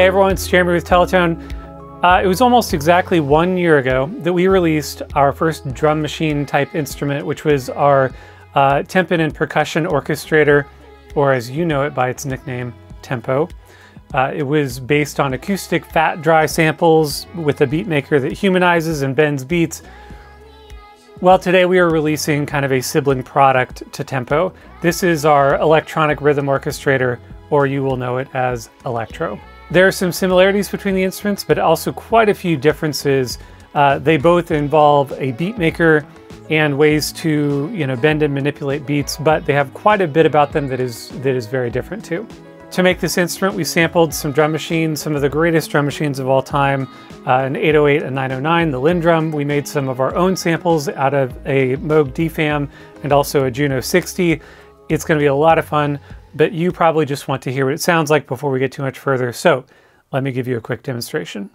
Hey everyone, it's Jeremy with Teletone. Uh, it was almost exactly one year ago that we released our first drum machine type instrument, which was our uh, and Percussion Orchestrator, or as you know it by its nickname, Tempo. Uh, it was based on acoustic fat dry samples with a beat maker that humanizes and bends beats. Well, today we are releasing kind of a sibling product to Tempo. This is our electronic rhythm orchestrator, or you will know it as Electro. There are some similarities between the instruments, but also quite a few differences. Uh, they both involve a beat maker and ways to you know bend and manipulate beats, but they have quite a bit about them that is that is very different too. To make this instrument, we sampled some drum machines, some of the greatest drum machines of all time, uh, an 808 and 909, the LinnDrum. We made some of our own samples out of a Moog DFAM and also a Juno 60. It's going to be a lot of fun but you probably just want to hear what it sounds like before we get too much further. So let me give you a quick demonstration.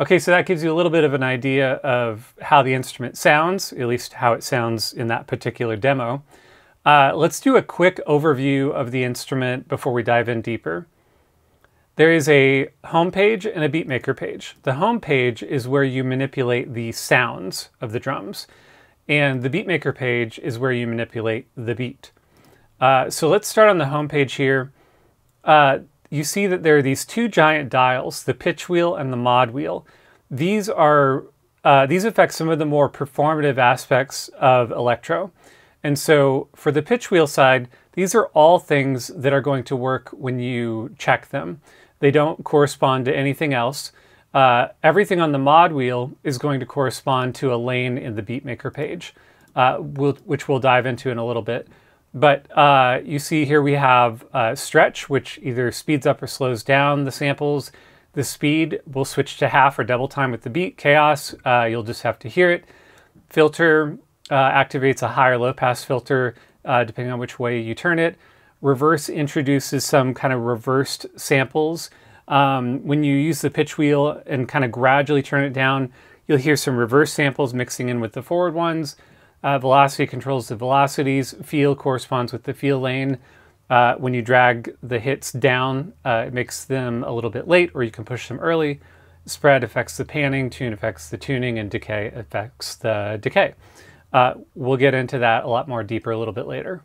Okay, so that gives you a little bit of an idea of how the instrument sounds, at least how it sounds in that particular demo. Uh, let's do a quick overview of the instrument before we dive in deeper. There is a home page and a beatmaker page. The home page is where you manipulate the sounds of the drums, and the beatmaker page is where you manipulate the beat. Uh, so let's start on the home page here. Uh, you see that there are these two giant dials, the pitch wheel and the mod wheel. These are uh, these affect some of the more performative aspects of electro. And so for the pitch wheel side, these are all things that are going to work when you check them. They don't correspond to anything else. Uh, everything on the mod wheel is going to correspond to a lane in the beatmaker page, uh, we'll, which we'll dive into in a little bit. But uh, you see here we have uh, stretch, which either speeds up or slows down the samples. The speed will switch to half or double time with the beat. Chaos, uh, you'll just have to hear it. Filter uh, activates a high or low pass filter uh, depending on which way you turn it. Reverse introduces some kind of reversed samples. Um, when you use the pitch wheel and kind of gradually turn it down, you'll hear some reverse samples mixing in with the forward ones. Uh, velocity controls the velocities. Feel corresponds with the feel lane. Uh, when you drag the hits down, uh, it makes them a little bit late, or you can push them early. Spread affects the panning, tune affects the tuning, and decay affects the decay. Uh, we'll get into that a lot more deeper a little bit later.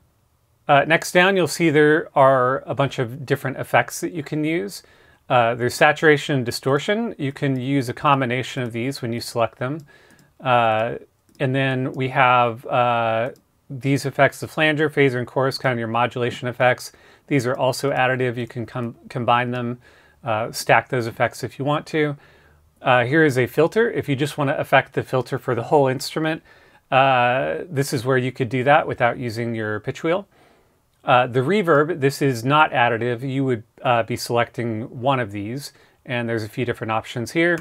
Uh, next down, you'll see there are a bunch of different effects that you can use. Uh, there's saturation and distortion. You can use a combination of these when you select them. And then we have uh, these effects, the flanger, phaser, and chorus, kind of your modulation effects. These are also additive. You can com combine them, uh, stack those effects if you want to. Uh, here is a filter. If you just want to affect the filter for the whole instrument, uh, this is where you could do that without using your pitch wheel. Uh, the reverb, this is not additive. You would uh, be selecting one of these, and there's a few different options here.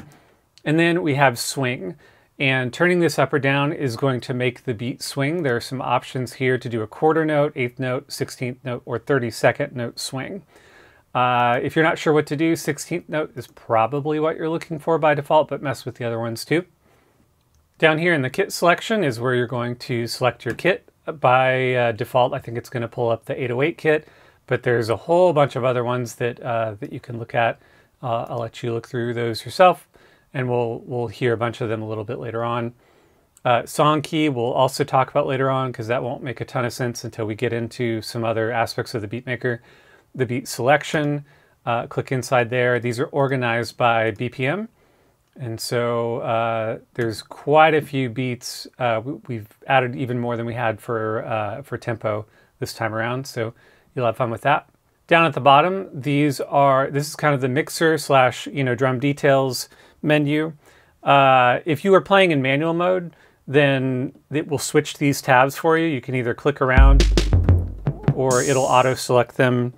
And then we have swing. And turning this up or down is going to make the beat swing. There are some options here to do a quarter note, eighth note, 16th note, or 32nd note swing. Uh, if you're not sure what to do, 16th note is probably what you're looking for by default, but mess with the other ones too. Down here in the kit selection is where you're going to select your kit. By uh, default, I think it's going to pull up the 808 kit, but there's a whole bunch of other ones that, uh, that you can look at. Uh, I'll let you look through those yourself. And we'll, we'll hear a bunch of them a little bit later on. Uh, song key we'll also talk about later on because that won't make a ton of sense until we get into some other aspects of the beatmaker. The beat selection, uh, click inside there. These are organized by BPM. And so uh, there's quite a few beats. Uh, we've added even more than we had for, uh, for tempo this time around. So you'll have fun with that. Down at the bottom, these are, this is kind of the mixer slash, you know, drum details menu. Uh, if you are playing in manual mode, then it will switch these tabs for you. You can either click around or it'll auto select them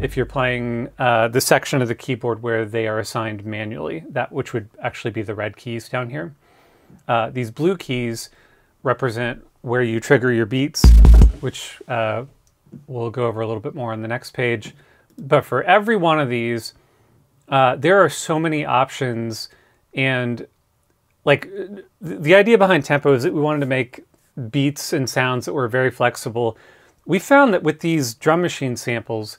if you're playing uh, the section of the keyboard where they are assigned manually, that which would actually be the red keys down here. Uh, these blue keys represent where you trigger your beats, which uh, we'll go over a little bit more on the next page. But for every one of these, uh, there are so many options and like the idea behind tempo is that we wanted to make beats and sounds that were very flexible. We found that with these drum machine samples,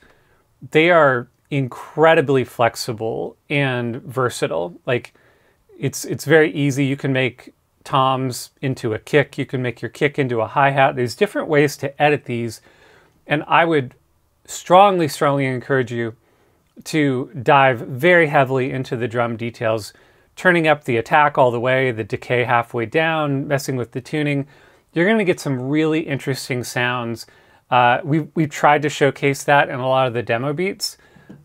they are incredibly flexible and versatile. Like it's it's very easy. You can make toms into a kick. You can make your kick into a hi-hat. There's different ways to edit these. And I would strongly, strongly encourage you to dive very heavily into the drum details turning up the attack all the way, the decay halfway down, messing with the tuning, you're going to get some really interesting sounds. Uh, we've, we've tried to showcase that in a lot of the demo beats.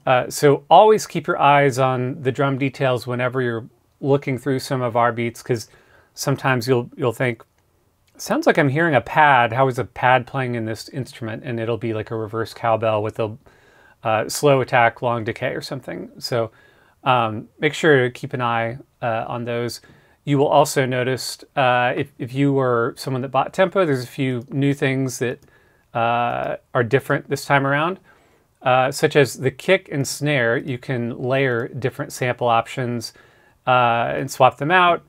Uh, so always keep your eyes on the drum details whenever you're looking through some of our beats, because sometimes you'll you'll think, sounds like I'm hearing a pad. How is a pad playing in this instrument? And it'll be like a reverse cowbell with a uh, slow attack, long decay or something. So um, make sure to keep an eye uh, on those. You will also notice uh, if, if you were someone that bought Tempo, there's a few new things that uh, are different this time around, uh, such as the kick and snare. You can layer different sample options uh, and swap them out.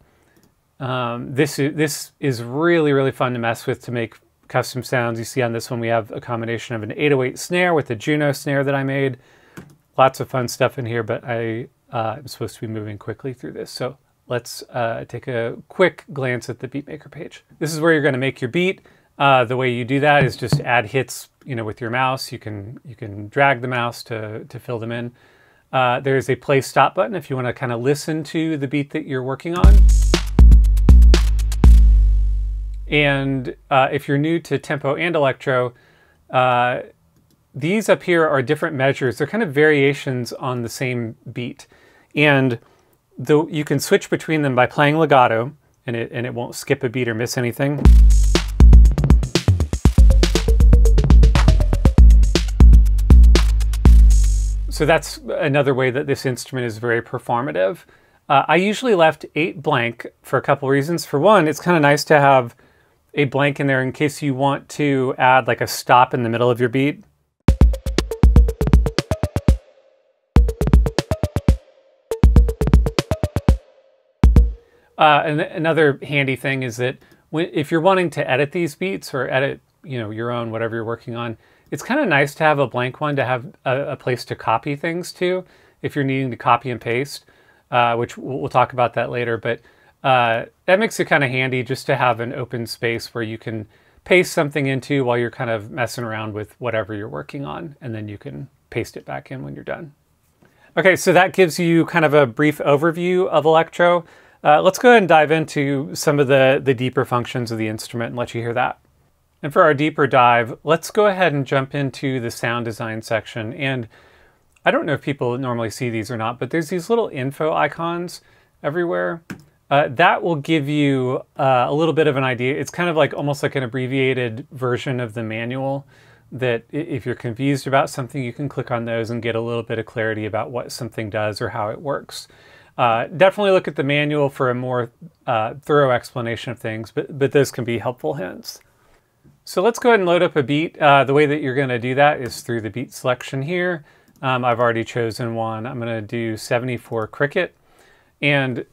Um, this, this is really, really fun to mess with to make custom sounds. You see on this one, we have a combination of an 808 snare with the Juno snare that I made. Lots of fun stuff in here, but I uh, I'm supposed to be moving quickly through this. So let's uh, take a quick glance at the beatmaker page. This is where you're going to make your beat. Uh, the way you do that is just add hits, you know, with your mouse. You can you can drag the mouse to to fill them in. Uh, there's a play stop button if you want to kind of listen to the beat that you're working on. And uh, if you're new to tempo and electro, uh, these up here are different measures. They're kind of variations on the same beat. And though you can switch between them by playing legato, and it, and it won't skip a beat or miss anything. So that's another way that this instrument is very performative. Uh, I usually left eight blank for a couple reasons. For one, it's kind of nice to have a blank in there in case you want to add like a stop in the middle of your beat. Uh, and another handy thing is that if you're wanting to edit these beats or edit, you know, your own whatever you're working on, it's kind of nice to have a blank one to have a, a, place to copy things to if you're needing to copy and paste, uh, which we'll, talk about that later. But uh, that makes it kind of handy just to have an open space where you can paste something into while you're kind of messing around with whatever you're working on, and then you can paste it back in when you're done. Okay, so that gives you kind of a brief overview of Electro. Uh, let's go ahead and dive into some of the, the deeper functions of the instrument and let you hear that. And for our deeper dive, let's go ahead and jump into the sound design section. And I don't know if people normally see these or not, but there's these little info icons everywhere. Uh, that will give you uh, a little bit of an idea. It's kind of like almost like an abbreviated version of the manual that if you're confused about something, you can click on those and get a little bit of clarity about what something does or how it works. Uh, definitely look at the manual for a more uh, thorough explanation of things, but, but those can be helpful hints. So let's go ahead and load up a beat. Uh, the way that you're going to do that is through the beat selection here. Um, I've already chosen one. I'm going to do 74 Cricket. And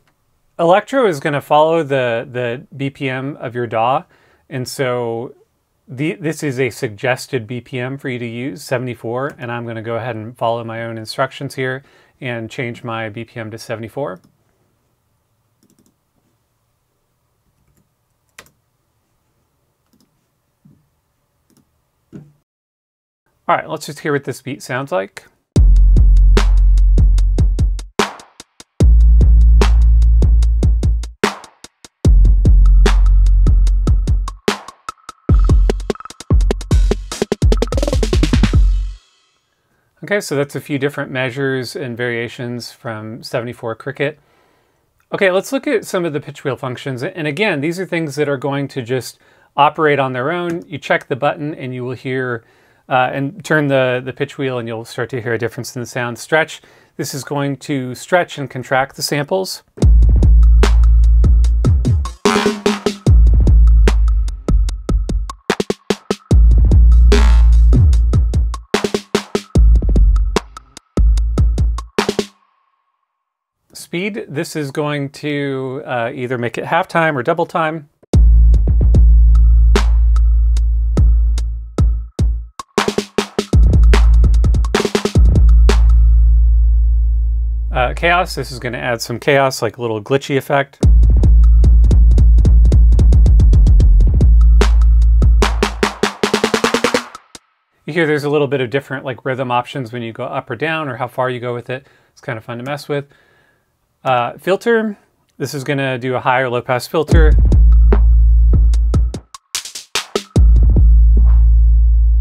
Electro is going to follow the, the BPM of your DAW. And so the, this is a suggested BPM for you to use, 74. And I'm going to go ahead and follow my own instructions here and change my BPM to 74. All right, let's just hear what this beat sounds like. Okay, so that's a few different measures and variations from 74 Cricket. Okay, let's look at some of the pitch wheel functions. And again, these are things that are going to just operate on their own. You check the button and you will hear, uh, and turn the, the pitch wheel and you'll start to hear a difference in the sound. Stretch, this is going to stretch and contract the samples. Speed, this is going to uh, either make it half time or double time. Uh, chaos, this is going to add some chaos, like a little glitchy effect. You hear there's a little bit of different like rhythm options when you go up or down or how far you go with it. It's kind of fun to mess with. Uh, filter, this is going to do a high or low pass filter.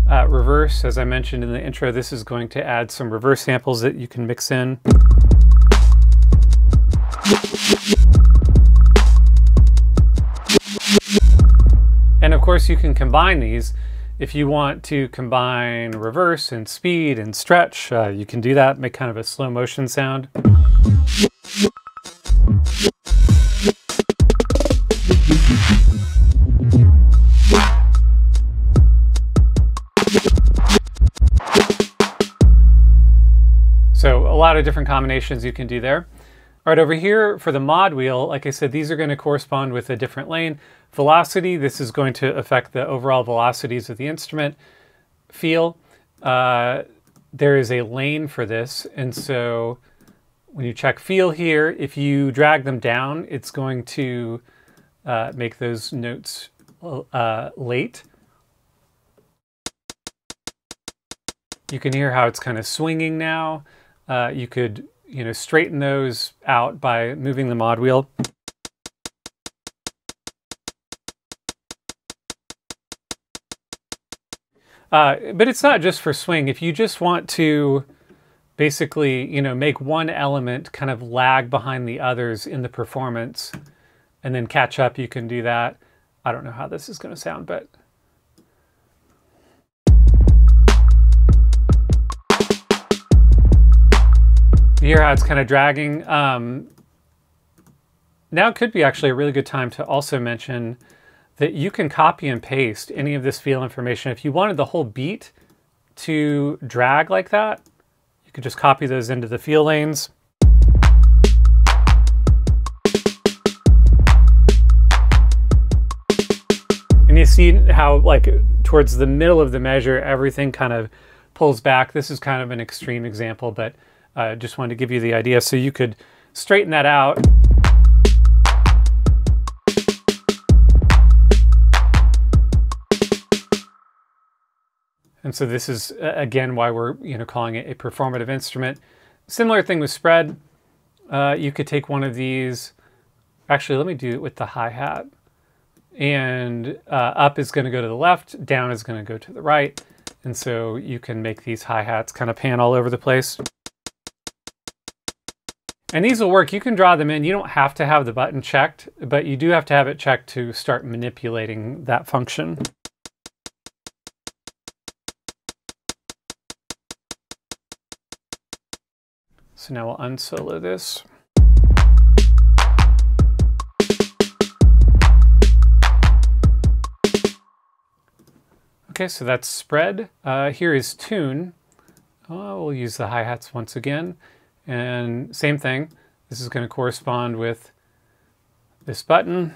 Uh, reverse, as I mentioned in the intro, this is going to add some reverse samples that you can mix in. And of course you can combine these. If you want to combine reverse and speed and stretch, uh, you can do that, make kind of a slow motion sound. So a lot of different combinations you can do there. All right, over here for the mod wheel, like I said, these are going to correspond with a different lane. Velocity, this is going to affect the overall velocities of the instrument. Feel, uh, there is a lane for this, and so when you check feel here, if you drag them down, it's going to uh, make those notes uh, late. You can hear how it's kind of swinging now. Uh, you could, you know, straighten those out by moving the mod wheel. Uh, but it's not just for swing. If you just want to basically, you know, make one element kind of lag behind the others in the performance and then catch up, you can do that. I don't know how this is going to sound, but you hear how it's kind of dragging. Um, now could be actually a really good time to also mention that you can copy and paste any of this feel information. If you wanted the whole beat to drag like that, you could just copy those into the feel lanes. And you see how like towards the middle of the measure, everything kind of pulls back. This is kind of an extreme example, but I uh, just wanted to give you the idea. So you could straighten that out. And so this is, again, why we're you know calling it a performative instrument. Similar thing with spread. Uh, you could take one of these. Actually, let me do it with the hi-hat. And uh, up is going to go to the left, down is going to go to the right. And so you can make these hi-hats kind of pan all over the place. And these will work. You can draw them in. You don't have to have the button checked, but you do have to have it checked to start manipulating that function. So now we'll unsolo this. Okay, so that's spread. Uh, here is tune. Oh, we'll use the hi-hats once again. And same thing. This is going to correspond with this button.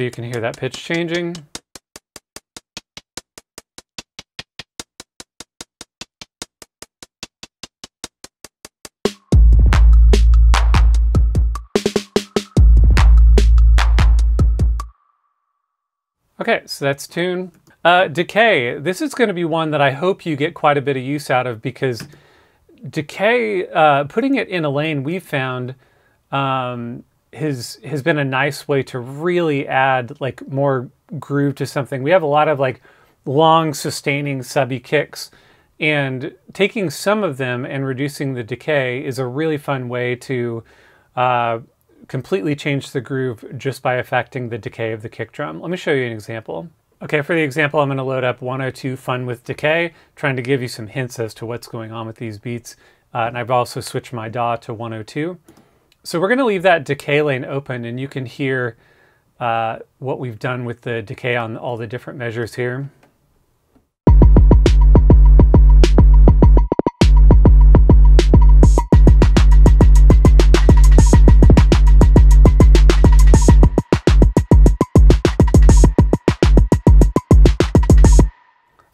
so you can hear that pitch changing. Okay, so that's tune. Uh, decay. This is going to be one that I hope you get quite a bit of use out of because decay, uh, putting it in a lane we've found um, has has been a nice way to really add like more groove to something. We have a lot of like long sustaining subby kicks and taking some of them and reducing the decay is a really fun way to uh, completely change the groove just by affecting the decay of the kick drum. Let me show you an example. Okay, for the example, I'm going to load up 102 Fun with Decay, trying to give you some hints as to what's going on with these beats. Uh, and I've also switched my DAW to 102. So we're going to leave that decay lane open and you can hear uh, what we've done with the decay on all the different measures here.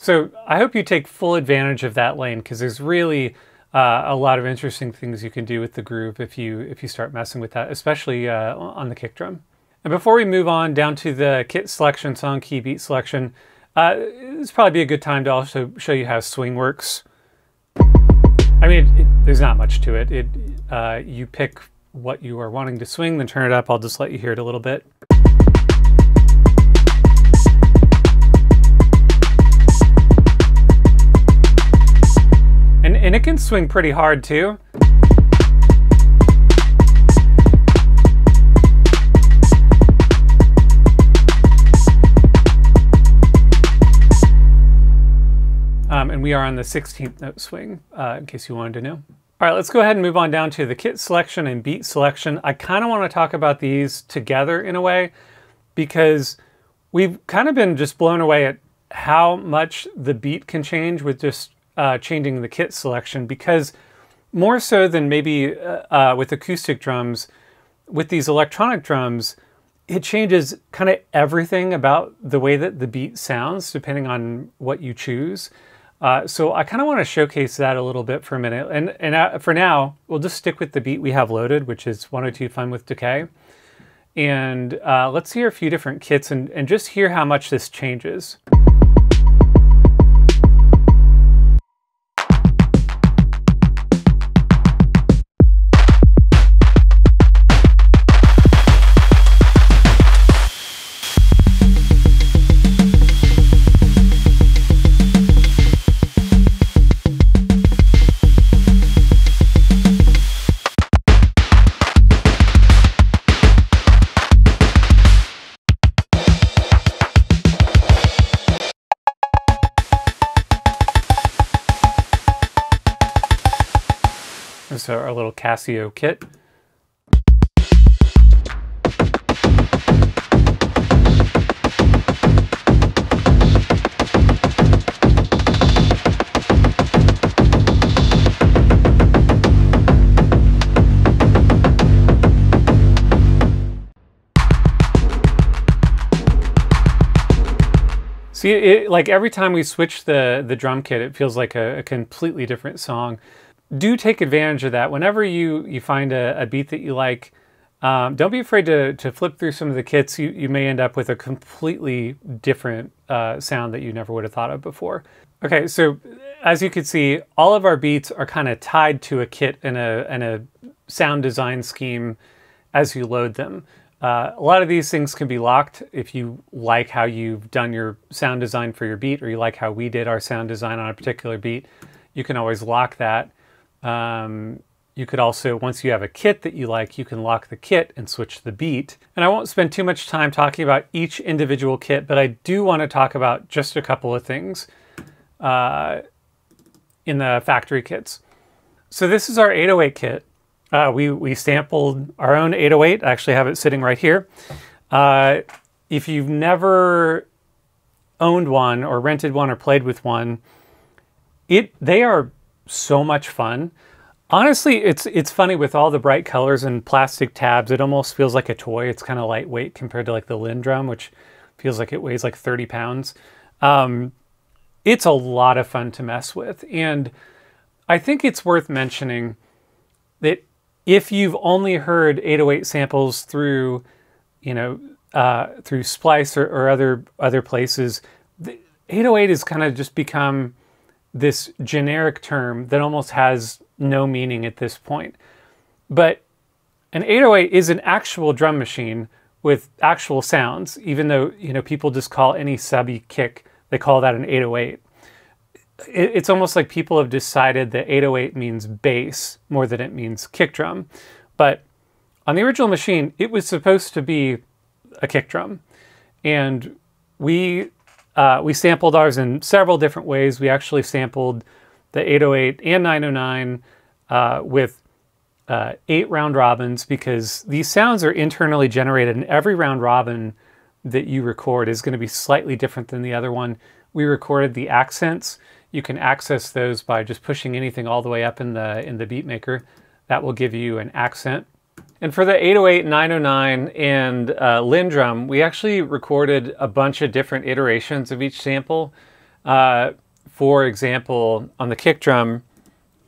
So I hope you take full advantage of that lane because there's really uh, a lot of interesting things you can do with the groove if you if you start messing with that, especially uh, on the kick drum. And before we move on down to the kit selection, song key beat selection, uh, it's probably be a good time to also show you how swing works. I mean, it, it, there's not much to it. It uh, you pick what you are wanting to swing, then turn it up. I'll just let you hear it a little bit. And, it can swing pretty hard too. Um, and we are on the 16th note swing, uh, in case you wanted to know. All right, let's go ahead and move on down to the kit selection and beat selection. I kind of want to talk about these together in a way because we've kind of been just blown away at how much the beat can change with just uh, changing the kit selection because more so than maybe uh, uh, with acoustic drums, with these electronic drums, it changes kind of everything about the way that the beat sounds depending on what you choose. Uh, so I kind of want to showcase that a little bit for a minute. And, and uh, for now, we'll just stick with the beat we have loaded, which is 102 Fun with Decay. And uh, let's hear a few different kits and, and just hear how much this changes. Our little Casio kit. See, it, like every time we switch the, the drum kit, it feels like a, a completely different song do take advantage of that. Whenever you, you find a, a beat that you like, um, don't be afraid to, to flip through some of the kits. You, you may end up with a completely different uh, sound that you never would have thought of before. Okay, so as you can see, all of our beats are kind of tied to a kit and a, and a sound design scheme as you load them. Uh, a lot of these things can be locked if you like how you've done your sound design for your beat or you like how we did our sound design on a particular beat. You can always lock that. Um, you could also, once you have a kit that you like, you can lock the kit and switch the beat. And I won't spend too much time talking about each individual kit, but I do want to talk about just a couple of things uh, in the factory kits. So this is our 808 kit. Uh, we, we sampled our own 808. I actually have it sitting right here. Uh, if you've never owned one or rented one or played with one, it they are so much fun. Honestly, it's it's funny with all the bright colors and plastic tabs. It almost feels like a toy. It's kind of lightweight compared to like the LinnDrum, which feels like it weighs like 30 pounds. Um, it's a lot of fun to mess with, and I think it's worth mentioning that if you've only heard 808 samples through, you know, uh, through Splice or, or, other other places, the 808 has kind of just become this generic term that almost has no meaning at this point. But an 808 is an actual drum machine with actual sounds, even though you know people just call any subby kick, they call that an 808. It's almost like people have decided that 808 means bass more than it means kick drum. But on the original machine, it was supposed to be a kick drum. And we uh, we sampled ours in several different ways. We actually sampled the 808 and 909 uh, with uh, eight round robins because these sounds are internally generated, and every round robin that you record is going to be slightly different than the other one. We recorded the accents. You can access those by just pushing anything all the way up in the in the beat maker. That will give you an accent. And for the 808, 909, and uh, LinnDrum, we actually recorded a bunch of different iterations of each sample. Uh, for example, on the kick drum,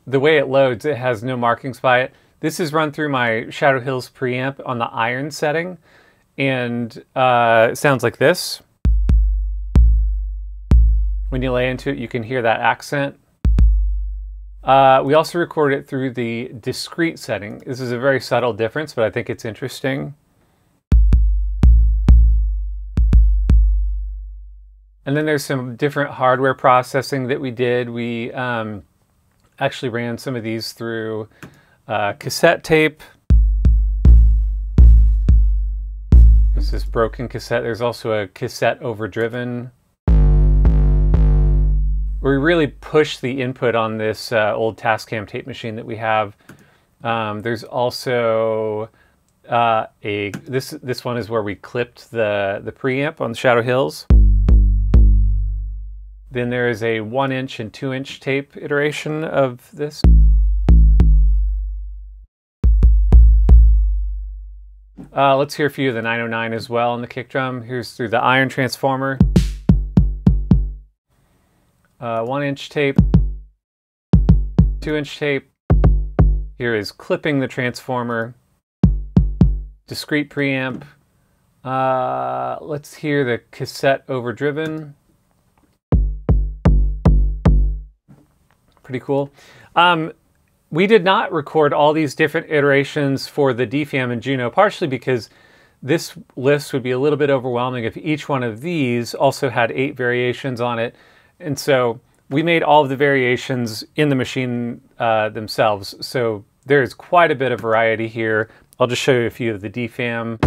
the way it loads, it has no markings by it. This is run through my Shadow Hills preamp on the iron setting, and uh, sounds like this. When you lay into it, you can hear that accent. Uh, we also record it through the discrete setting. This is a very subtle difference, but I think it's interesting. And then there's some different hardware processing that we did. We um, actually ran some of these through uh, cassette tape. There's this broken cassette. There's also a cassette overdriven we really push the input on this uh, old Tascam tape machine that we have. Um, there's also uh, a this this one is where we clipped the the preamp on the Shadow Hills. Then there is a one inch and two inch tape iteration of this. Uh, let's hear a few of the 909 as well on the kick drum. Here's through the iron transformer uh, one inch tape, two inch tape. Here is clipping the transformer, discrete preamp. Uh, let's hear the cassette overdriven. Pretty cool. Um, we did not record all these different iterations for the DFAM and Juno, partially because this list would be a little bit overwhelming if each one of these also had eight variations on it. And so we made all of the variations in the machine uh, themselves. So there's quite a bit of variety here. I'll just show you a few of the DFAM.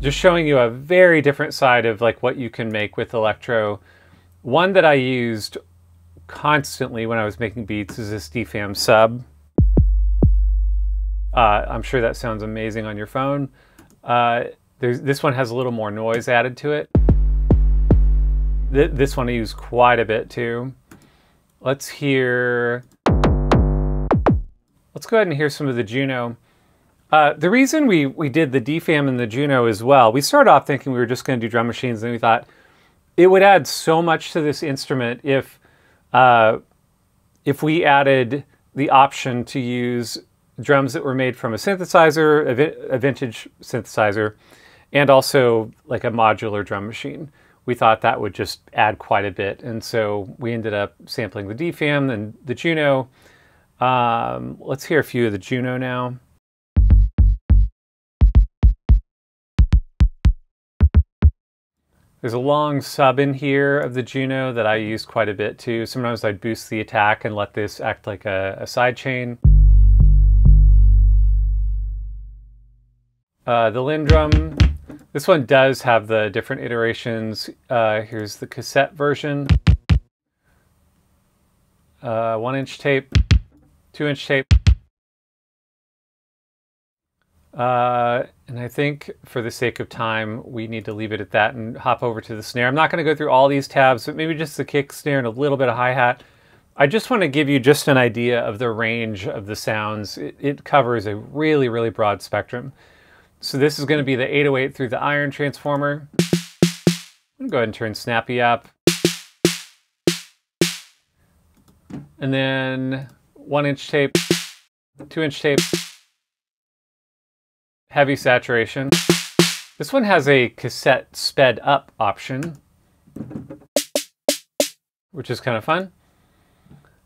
Just showing you a very different side of like what you can make with Electro. One that I used constantly when I was making beats is this DFAM sub. Uh, I'm sure that sounds amazing on your phone. Uh, there's, this one has a little more noise added to it. Th this one I use quite a bit too. Let's hear, let's go ahead and hear some of the Juno. Uh, the reason we, we did the DFAM and the Juno as well, we started off thinking we were just going to do drum machines, and we thought it would add so much to this instrument if uh, if we added the option to use drums that were made from a synthesizer, a, a vintage synthesizer, and also like a modular drum machine. We thought that would just add quite a bit. And so we ended up sampling the DFAM and the Juno. Um, let's hear a few of the Juno now. There's a long sub in here of the Juno that I use quite a bit too. Sometimes I'd boost the attack and let this act like a, a side chain. Uh, the LinnDrum this one does have the different iterations. Uh, here's the cassette version. Uh, one inch tape, two inch tape. Uh, and I think for the sake of time, we need to leave it at that and hop over to the snare. I'm not going to go through all these tabs, but maybe just the kick snare and a little bit of hi-hat. I just want to give you just an idea of the range of the sounds. It, it covers a really, really broad spectrum. So this is going to be the 808 through the iron transformer. I'm gonna go ahead and turn Snappy up. And then one inch tape, two inch tape, heavy saturation. This one has a cassette sped up option, which is kind of fun.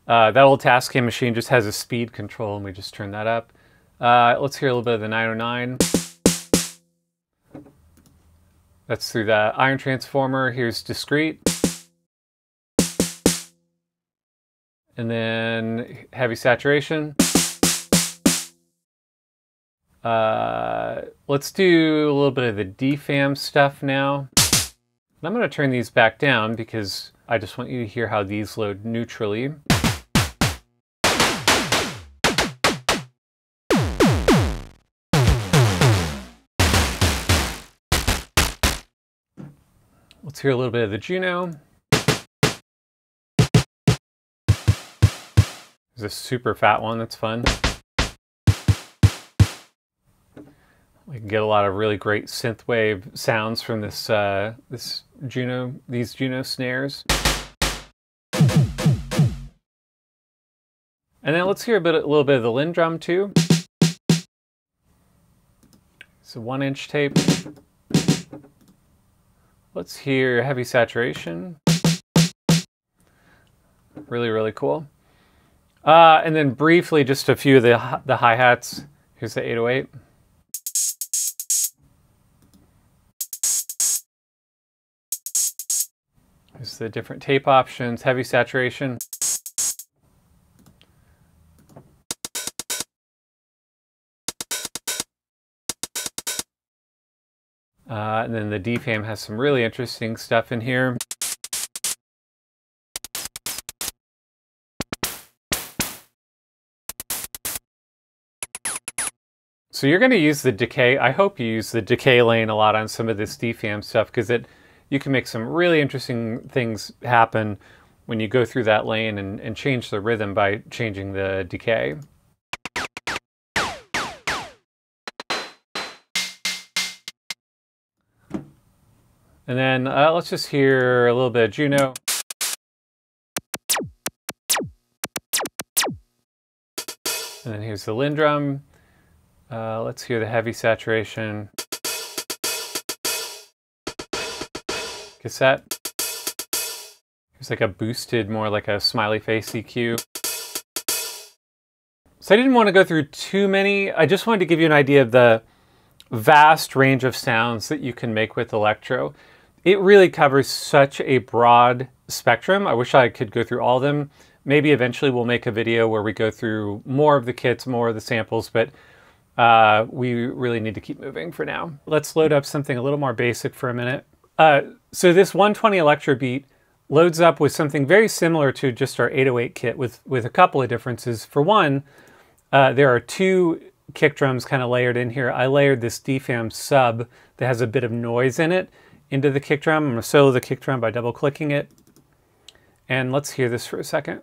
Uh, that old Tascam machine just has a speed control and we just turn that up. Uh, let's hear a little bit of the 909. That's through the iron transformer. Here's discrete. And then heavy saturation. Uh, let's do a little bit of the DFAM stuff now. I'm going to turn these back down because I just want you to hear how these load neutrally. Let's hear a little bit of the Juno. There's a super fat one that's fun. We can get a lot of really great synthwave sounds from this uh, this Juno these Juno snares. And then let's hear a bit a little bit of the LinnDrum too. It's a one inch tape. Let's hear heavy saturation. Really, really cool. Uh, and then briefly, just a few of the, the hi-hats. Here's the 808. Here's the different tape options, heavy saturation. Uh, and then the DFAM has some really interesting stuff in here. So you're going to use the decay. I hope you use the decay lane a lot on some of this DFAM stuff because it you can make some really interesting things happen when you go through that lane and, and change the rhythm by changing the decay. And then uh, let's just hear a little bit of Juno. And then here's the LinnDrum. Uh, let's hear the heavy saturation. Cassette. It's like a boosted, more like a smiley face EQ. So I didn't want to go through too many. I just wanted to give you an idea of the vast range of sounds that you can make with electro it really covers such a broad spectrum. I wish I could go through all of them. Maybe eventually we'll make a video where we go through more of the kits, more of the samples, but uh, we really need to keep moving for now. Let's load up something a little more basic for a minute. Uh, so this 120 Electro Beat loads up with something very similar to just our 808 kit with, with a couple of differences. For one, uh, there are two kick drums kind of layered in here. I layered this DFAM sub that has a bit of noise in it into the kick drum. I'm going to solo the kick drum by double clicking it. And let's hear this for a second.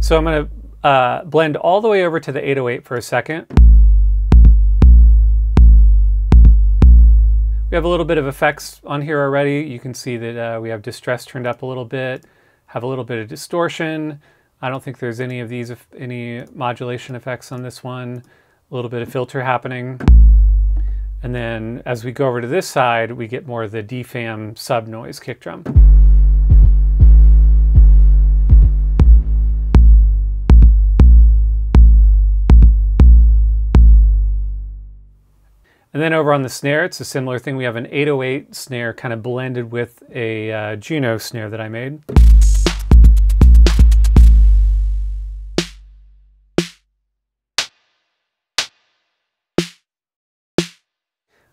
So I'm going to uh, blend all the way over to the 808 for a second. We have a little bit of effects on here already. You can see that uh, we have distress turned up a little bit, have a little bit of distortion. I don't think there's any of these, any modulation effects on this one. A little bit of filter happening. And then as we go over to this side, we get more of the DFAM sub noise kick drum. And then over on the snare, it's a similar thing. We have an 808 snare kind of blended with a uh, Juno snare that I made.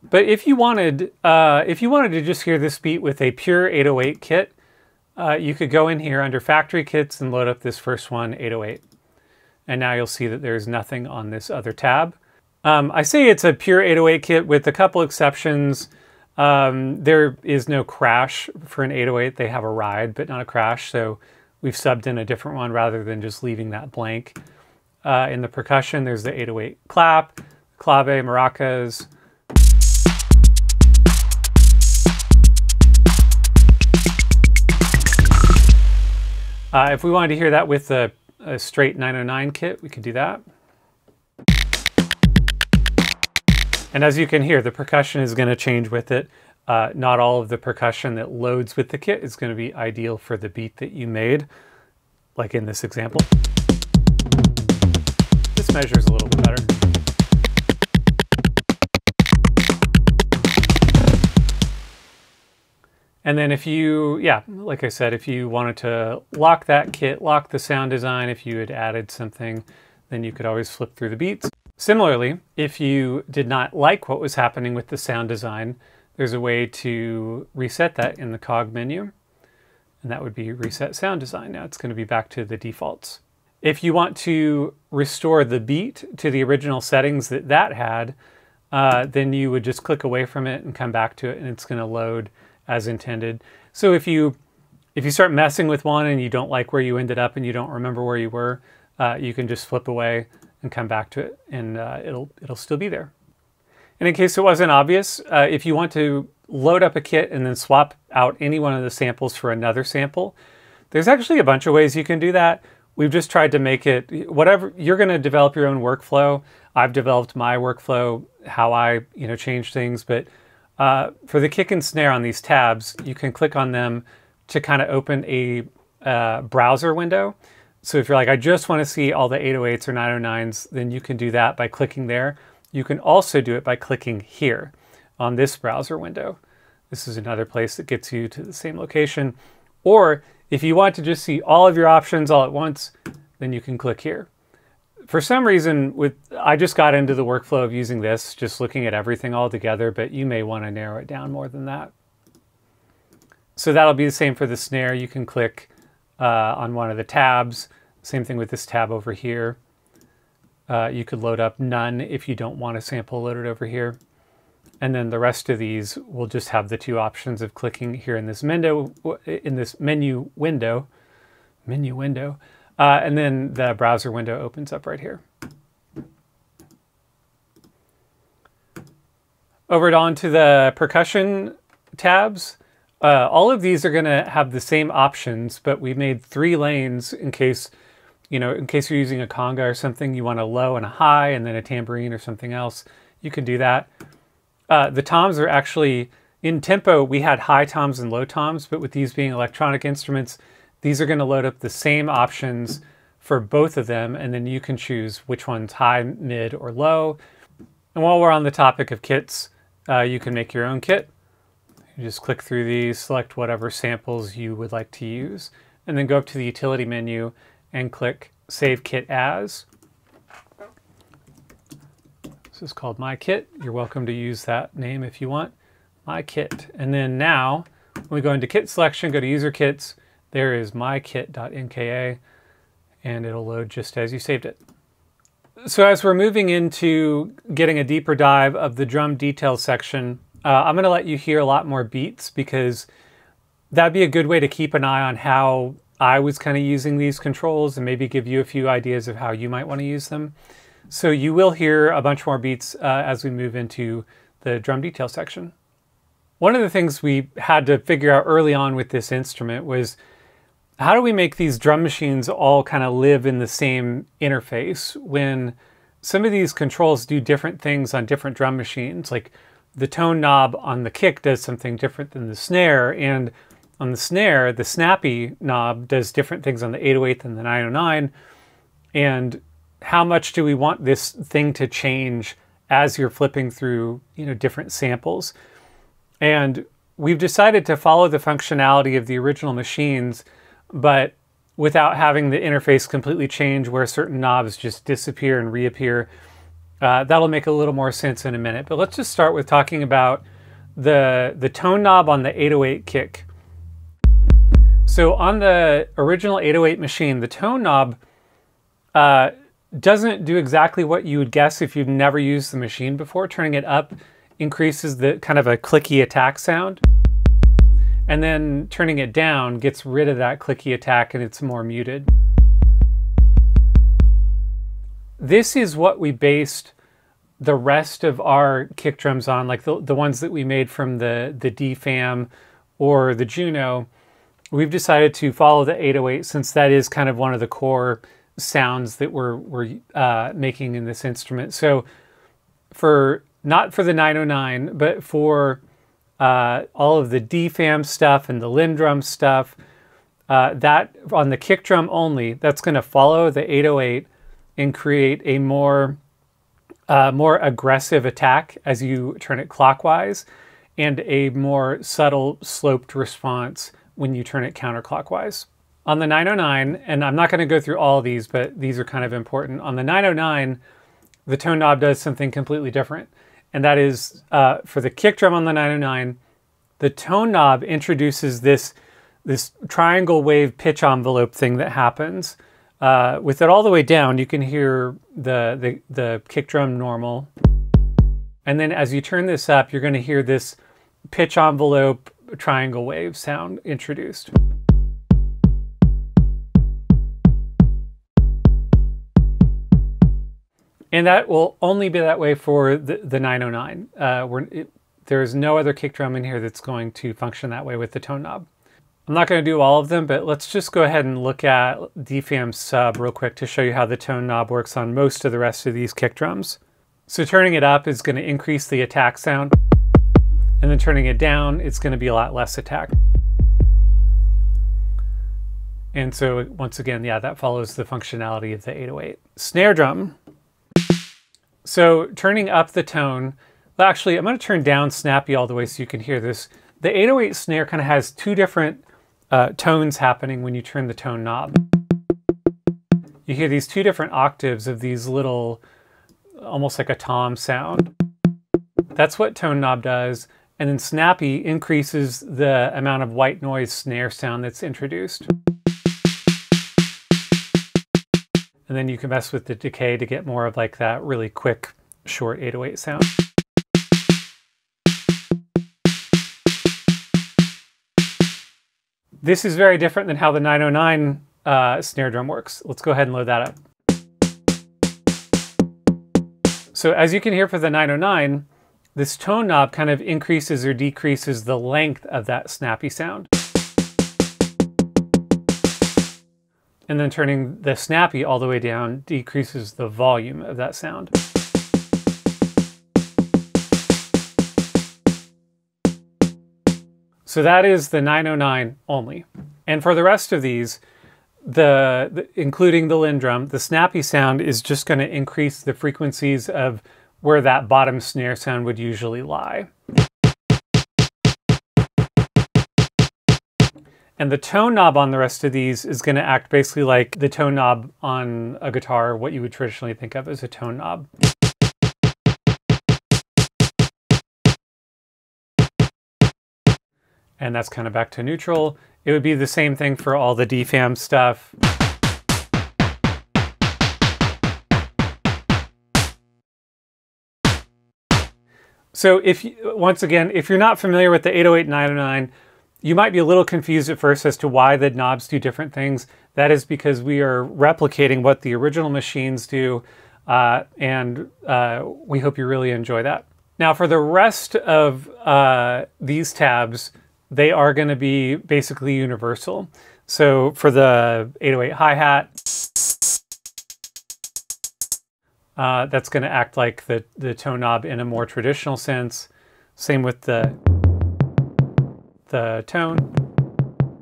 But if you wanted, uh, if you wanted to just hear this beat with a pure 808 kit, uh, you could go in here under factory kits and load up this first one, 808. And now you'll see that there's nothing on this other tab. Um, I say it's a pure 808 kit with a couple exceptions. Um, there is no crash for an 808. They have a ride, but not a crash. So we've subbed in a different one rather than just leaving that blank. Uh, in the percussion, there's the 808 clap, clave, maracas, Uh, if we wanted to hear that with a, a straight 909 kit, we could do that. And as you can hear, the percussion is going to change with it. Uh, not all of the percussion that loads with the kit is going to be ideal for the beat that you made, like in this example. This measures a little bit better. And then if you, yeah, like I said, if you wanted to lock that kit, lock the sound design, if you had added something, then you could always flip through the beats. Similarly, if you did not like what was happening with the sound design, there's a way to reset that in the cog menu, and that would be reset sound design. Now it's going to be back to the defaults. If you want to restore the beat to the original settings that that had, uh, then you would just click away from it and come back to it, and it's going to load as intended. So if you if you start messing with one and you don't like where you ended up and you don't remember where you were, uh, you can just flip away and come back to it and uh, it'll, it'll still be there. And in case it wasn't obvious, uh, if you want to load up a kit and then swap out any one of the samples for another sample, there's actually a bunch of ways you can do that. We've just tried to make it whatever you're going to develop your own workflow. I've developed my workflow, how I you know change things, but uh, for the kick and snare on these tabs, you can click on them to kind of open a uh, browser window. So if you're like, I just want to see all the 808s or 909s, then you can do that by clicking there. You can also do it by clicking here on this browser window. This is another place that gets you to the same location. Or if you want to just see all of your options all at once, then you can click here. For some reason, with I just got into the workflow of using this, just looking at everything all together, but you may want to narrow it down more than that. So that'll be the same for the snare. You can click uh, on one of the tabs. Same thing with this tab over here. Uh, you could load up none if you don't want a sample loaded over here. And then the rest of these will just have the two options of clicking here in this menu, in this menu window, menu window, uh, and then the browser window opens up right here. Over on to the percussion tabs. Uh, all of these are going to have the same options, but we made three lanes in case, you know, in case you're using a conga or something, you want a low and a high and then a tambourine or something else, you can do that. Uh, the toms are actually, in tempo, we had high toms and low toms, but with these being electronic instruments, these are going to load up the same options for both of them, and then you can choose which one's high, mid, or low. And while we're on the topic of kits, uh, you can make your own kit. You just click through these, select whatever samples you would like to use, and then go up to the utility menu and click Save Kit As. This is called My Kit. You're welcome to use that name if you want. My Kit. And then now, when we go into Kit Selection, go to User Kits, there is mykit.nka, and it'll load just as you saved it. So as we're moving into getting a deeper dive of the drum details section, uh, I'm going to let you hear a lot more beats because that'd be a good way to keep an eye on how I was kind of using these controls and maybe give you a few ideas of how you might want to use them. So you will hear a bunch more beats uh, as we move into the drum detail section. One of the things we had to figure out early on with this instrument was how do we make these drum machines all kind of live in the same interface when some of these controls do different things on different drum machines? Like the tone knob on the kick does something different than the snare. And on the snare, the snappy knob does different things on the 808 than the 909. And how much do we want this thing to change as you're flipping through, you know, different samples? And we've decided to follow the functionality of the original machines, but without having the interface completely change where certain knobs just disappear and reappear uh, that'll make a little more sense in a minute. But let's just start with talking about the, the tone knob on the 808 kick. So on the original 808 machine, the tone knob uh, doesn't do exactly what you would guess if you've never used the machine before. Turning it up increases the kind of a clicky attack sound. And then turning it down gets rid of that clicky attack and it's more muted. This is what we based the rest of our kick drums on, like the, the ones that we made from the, the DFAM or the Juno. We've decided to follow the 808 since that is kind of one of the core sounds that we're, we're uh, making in this instrument. So for not for the 909, but for uh, all of the DFAM stuff and the LinnDrum stuff, uh, that on the kick drum only, that's going to follow the 808 and create a more uh, more aggressive attack as you turn it clockwise and a more subtle sloped response when you turn it counterclockwise. On the 909, and I'm not going to go through all these, but these are kind of important. On the 909, the tone knob does something completely different. And that is uh, for the kick drum on the 909, the tone knob introduces this, this triangle wave pitch envelope thing that happens. Uh, with it all the way down, you can hear the, the, the kick drum normal. And then as you turn this up, you're going to hear this pitch envelope triangle wave sound introduced. And that will only be that way for the, the 909. Uh, it, there's no other kick drum in here that's going to function that way with the tone knob. I'm not going to do all of them, but let's just go ahead and look at DFAM sub real quick to show you how the tone knob works on most of the rest of these kick drums. So turning it up is going to increase the attack sound, and then turning it down, it's going to be a lot less attack. And so once again, yeah, that follows the functionality of the 808. Snare drum. So turning up the tone, well, actually, I'm going to turn down snappy all the way so you can hear this. The 808 snare kind of has two different uh, tones happening when you turn the tone knob. You hear these two different octaves of these little, almost like a tom sound. That's what tone knob does. And then snappy increases the amount of white noise snare sound that's introduced. And then you can mess with the decay to get more of like that really quick, short 808 sound. This is very different than how the 909 uh, snare drum works. Let's go ahead and load that up. So as you can hear for the 909, this tone knob kind of increases or decreases the length of that snappy sound. And then turning the snappy all the way down decreases the volume of that sound. So that is the 909 only. And for the rest of these, the, the including the LinnDrum, the snappy sound is just going to increase the frequencies of where that bottom snare sound would usually lie. And the tone knob on the rest of these is going to act basically like the tone knob on a guitar, what you would traditionally think of as a tone knob. and that's kind of back to neutral. It would be the same thing for all the DFAM stuff. So if once again, if you're not familiar with the 808 909, you might be a little confused at first as to why the knobs do different things. That is because we are replicating what the original machines do, uh, and uh, we hope you really enjoy that. Now for the rest of uh, these tabs, they are going to be basically universal. So for the 808 hi-hat, uh, that's going to act like the, the tone knob in a more traditional sense. Same with the the tone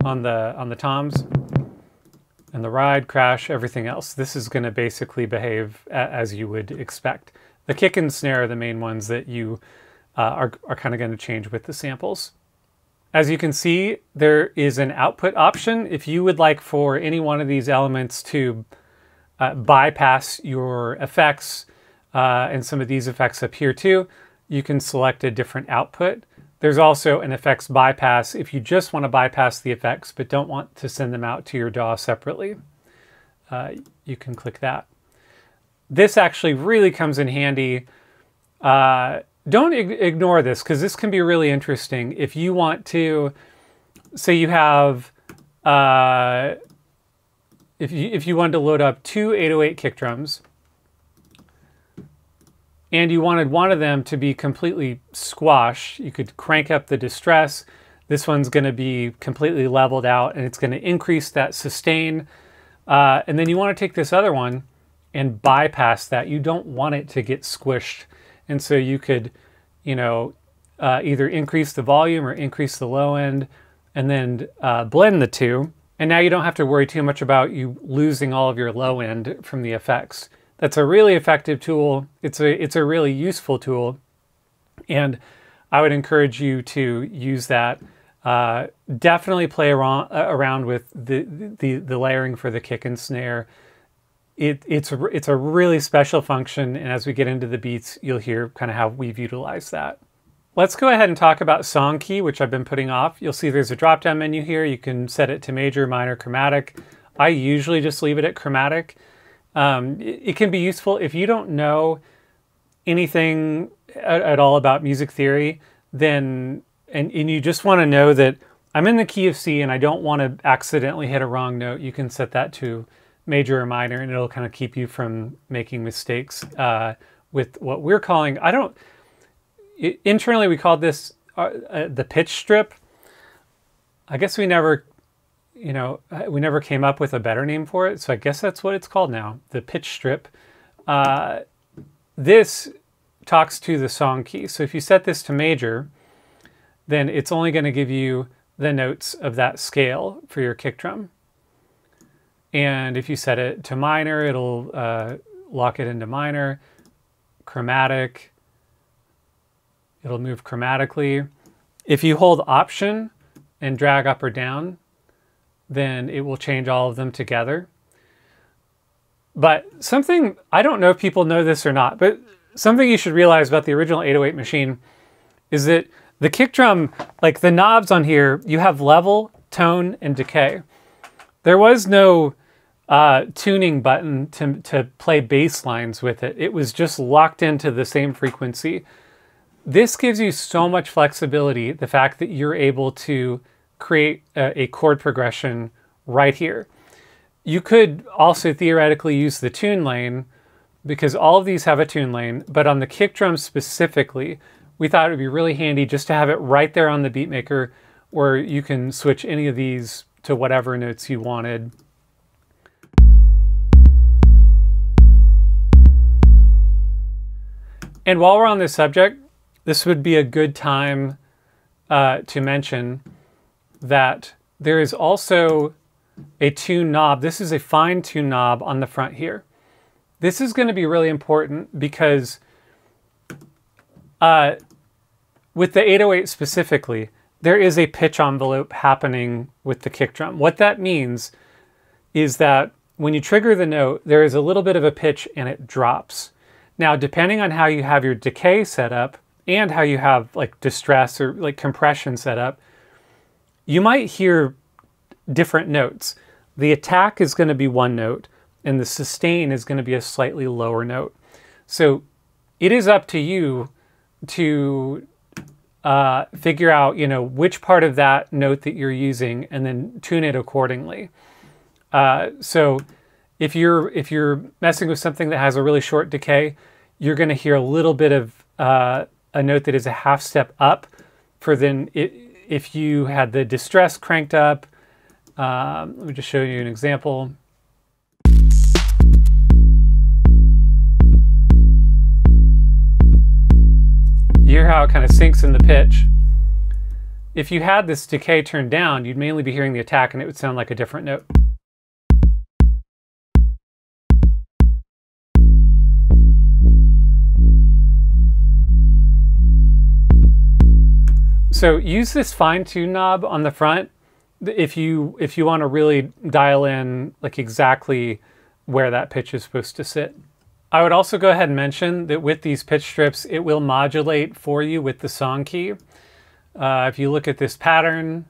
on the on the toms and the ride, crash, everything else. This is going to basically behave as you would expect. The kick and snare are the main ones that you uh, are, are kind of going to change with the samples. As you can see, there is an output option. If you would like for any one of these elements to uh, bypass your effects, uh, and some of these effects up here too, you can select a different output. There's also an effects bypass if you just want to bypass the effects but don't want to send them out to your DAW separately. Uh, you can click that. This actually really comes in handy uh, don't ignore this because this can be really interesting. If you want to, say you have, uh, if you if you wanted to load up two 808 kick drums, and you wanted one of them to be completely squash, you could crank up the distress. This one's going to be completely leveled out, and it's going to increase that sustain. Uh, and then you want to take this other one and bypass that. You don't want it to get squished And so you could, you know, uh, either increase the volume or increase the low end and then uh, blend the two. And now you don't have to worry too much about you losing all of your low end from the effects. That's a really effective tool. It's a, it's a really useful tool. And I would encourage you to use that. Uh, definitely play around, uh, around with the, the, the layering for the kick and snare. It, it's, it's a really special function, and as we get into the beats, you'll hear kind of how we've utilized that. Let's go ahead and talk about song key, which I've been putting off. You'll see there's a drop-down menu here. You can set it to major, minor, chromatic. I usually just leave it at chromatic. Um, it, it, can be useful if you don't know anything at, at all about music theory, then and, and you just want to know that I'm in the key of C and I don't want to accidentally hit a wrong note. You can set that to major or minor, and it'll kind of keep you from making mistakes uh, with what we're calling. I don't it, internally we called this uh, uh, the pitch strip. I guess we never, you know, we never came up with a better name for it. So I guess that's what it's called now, the pitch strip. Uh, this talks to the song key. So if you set this to major, then it's only going to give you the notes of that scale for your kick drum. And if you set it to minor, it'll uh, lock it into minor, chromatic, It'll move chromatically. If you hold Option and drag up or down, then it will change all of them together. But something, I don't know if people know this or not, but something you should realize about the original 808 machine is that the kick drum, like the knobs on here, you have level, tone, and decay. There was no uh, tuning button to, to play bass lines with it. It was just locked into the same frequency. This gives you so much flexibility, the fact that you're able to create a, a chord progression right here. You could also theoretically use the tune lane because all of these have a tune lane, but on the kick drum specifically, we thought it would be really handy just to have it right there on the beat maker where you can switch any of these to whatever notes you wanted. And while we're on this subject, this would be a good time uh, to mention that there is also a tune knob. This is a fine tune knob on the front here. This is going to be really important because uh, with the 808 specifically, there is a pitch envelope happening with the kick drum. What that means is that when you trigger the note, there is a little bit of a pitch and it drops. Now, depending on how you have your decay set up, and how you have like distress or like compression set up, you might hear different notes. The attack is going to be one note and the sustain is going to be a slightly lower note. So it is up to you to uh, figure out, you know, which part of that note that you're using and then tune it accordingly. Uh, so if you're if you're messing with something that has a really short decay, you're going to hear a little bit of uh, a note that is a half step up for then it, if you had the distress cranked up. Um, let me just show you an example. You hear how it kind of sinks in the pitch. If you had this decay turned down, you'd mainly be hearing the attack and it would sound like a different note. So use this fine tune knob on the front if you if you want to really dial in like exactly where that pitch is supposed to sit. I would also go ahead and mention that with these pitch strips, it will modulate for you with the song key. Uh, if you look at this pattern,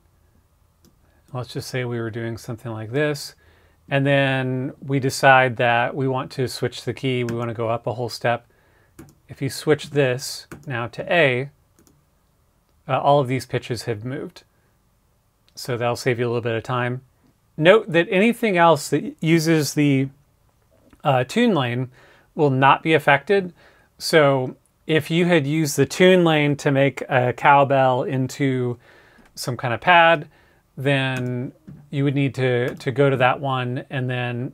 let's just say we were doing something like this, and then we decide that we want to switch the key, we want to go up a whole step. If you switch this now to A, uh, all of these pitches have moved. So that'll save you a little bit of time. Note that anything else that uses the uh, tune lane will not be affected. So if you had used the tune lane to make a cowbell into some kind of pad, then you would need to, to go to that one and then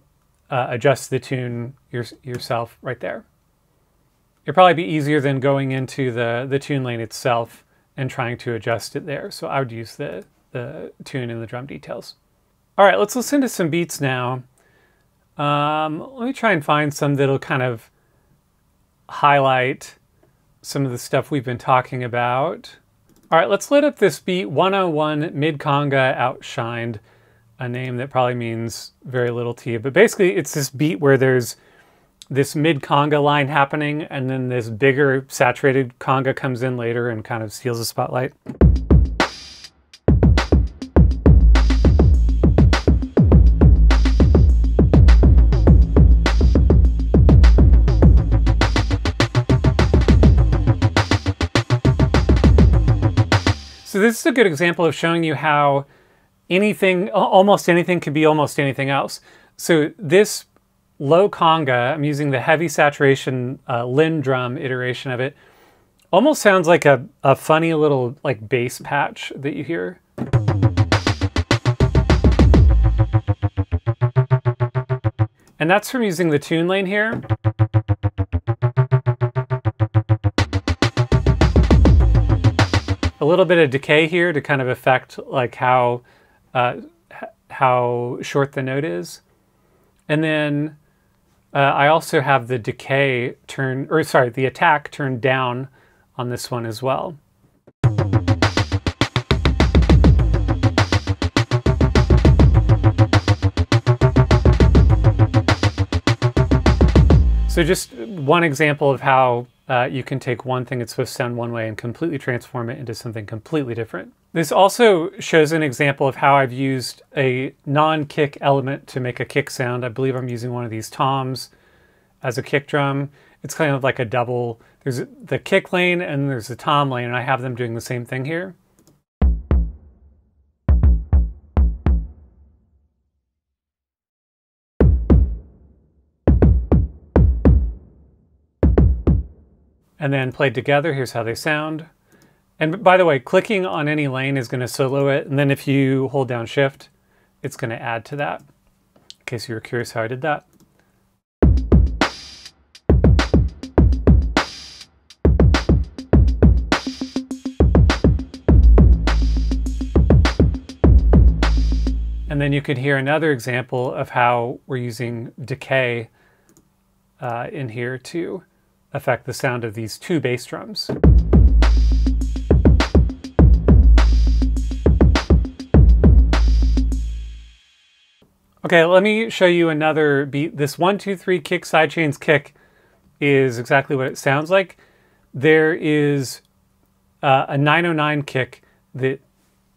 uh, adjust the tune your, yourself right there. It'd probably be easier than going into the, the tune lane itself and trying to adjust it there. So I would use the, the tune in the drum details. All right, let's listen to some beats now. Um, let me try and find some that'll kind of highlight some of the stuff we've been talking about. All right, let's let up this beat 101 Mid Conga Outshined, a name that probably means very little to you. But basically, it's this beat where there's this mid conga line happening, and then this bigger saturated conga comes in later and kind of steals the spotlight. So this is a good example of showing you how anything, almost anything can be almost anything else. So this low conga, I'm using the heavy saturation uh, LinnDrum iteration of it, almost sounds like a, a funny little like bass patch that you hear. And that's from using the tune lane here. A little bit of decay here to kind of affect like how uh, how short the note is. And then uh, I also have the decay turn, or sorry, the attack turned down on this one as well. So just one example of how uh, you can take one thing that's supposed to sound one way and completely transform it into something completely different. This also shows an example of how I've used a non-kick element to make a kick sound. I believe I'm using one of these toms as a kick drum. It's kind of like a double, there's the kick lane and there's the tom lane, and I have them doing the same thing here. And then played together, here's how they sound. And by the way, clicking on any lane is going to solo it. And then if you hold down shift, it's going to add to that. In case you were curious how I did that. And then you could hear another example of how we're using decay uh, in here to affect the sound of these two bass drums. Okay, let me show you another beat. This one, two, three kick, sidechains kick is exactly what it sounds like. There is uh, a 909 kick that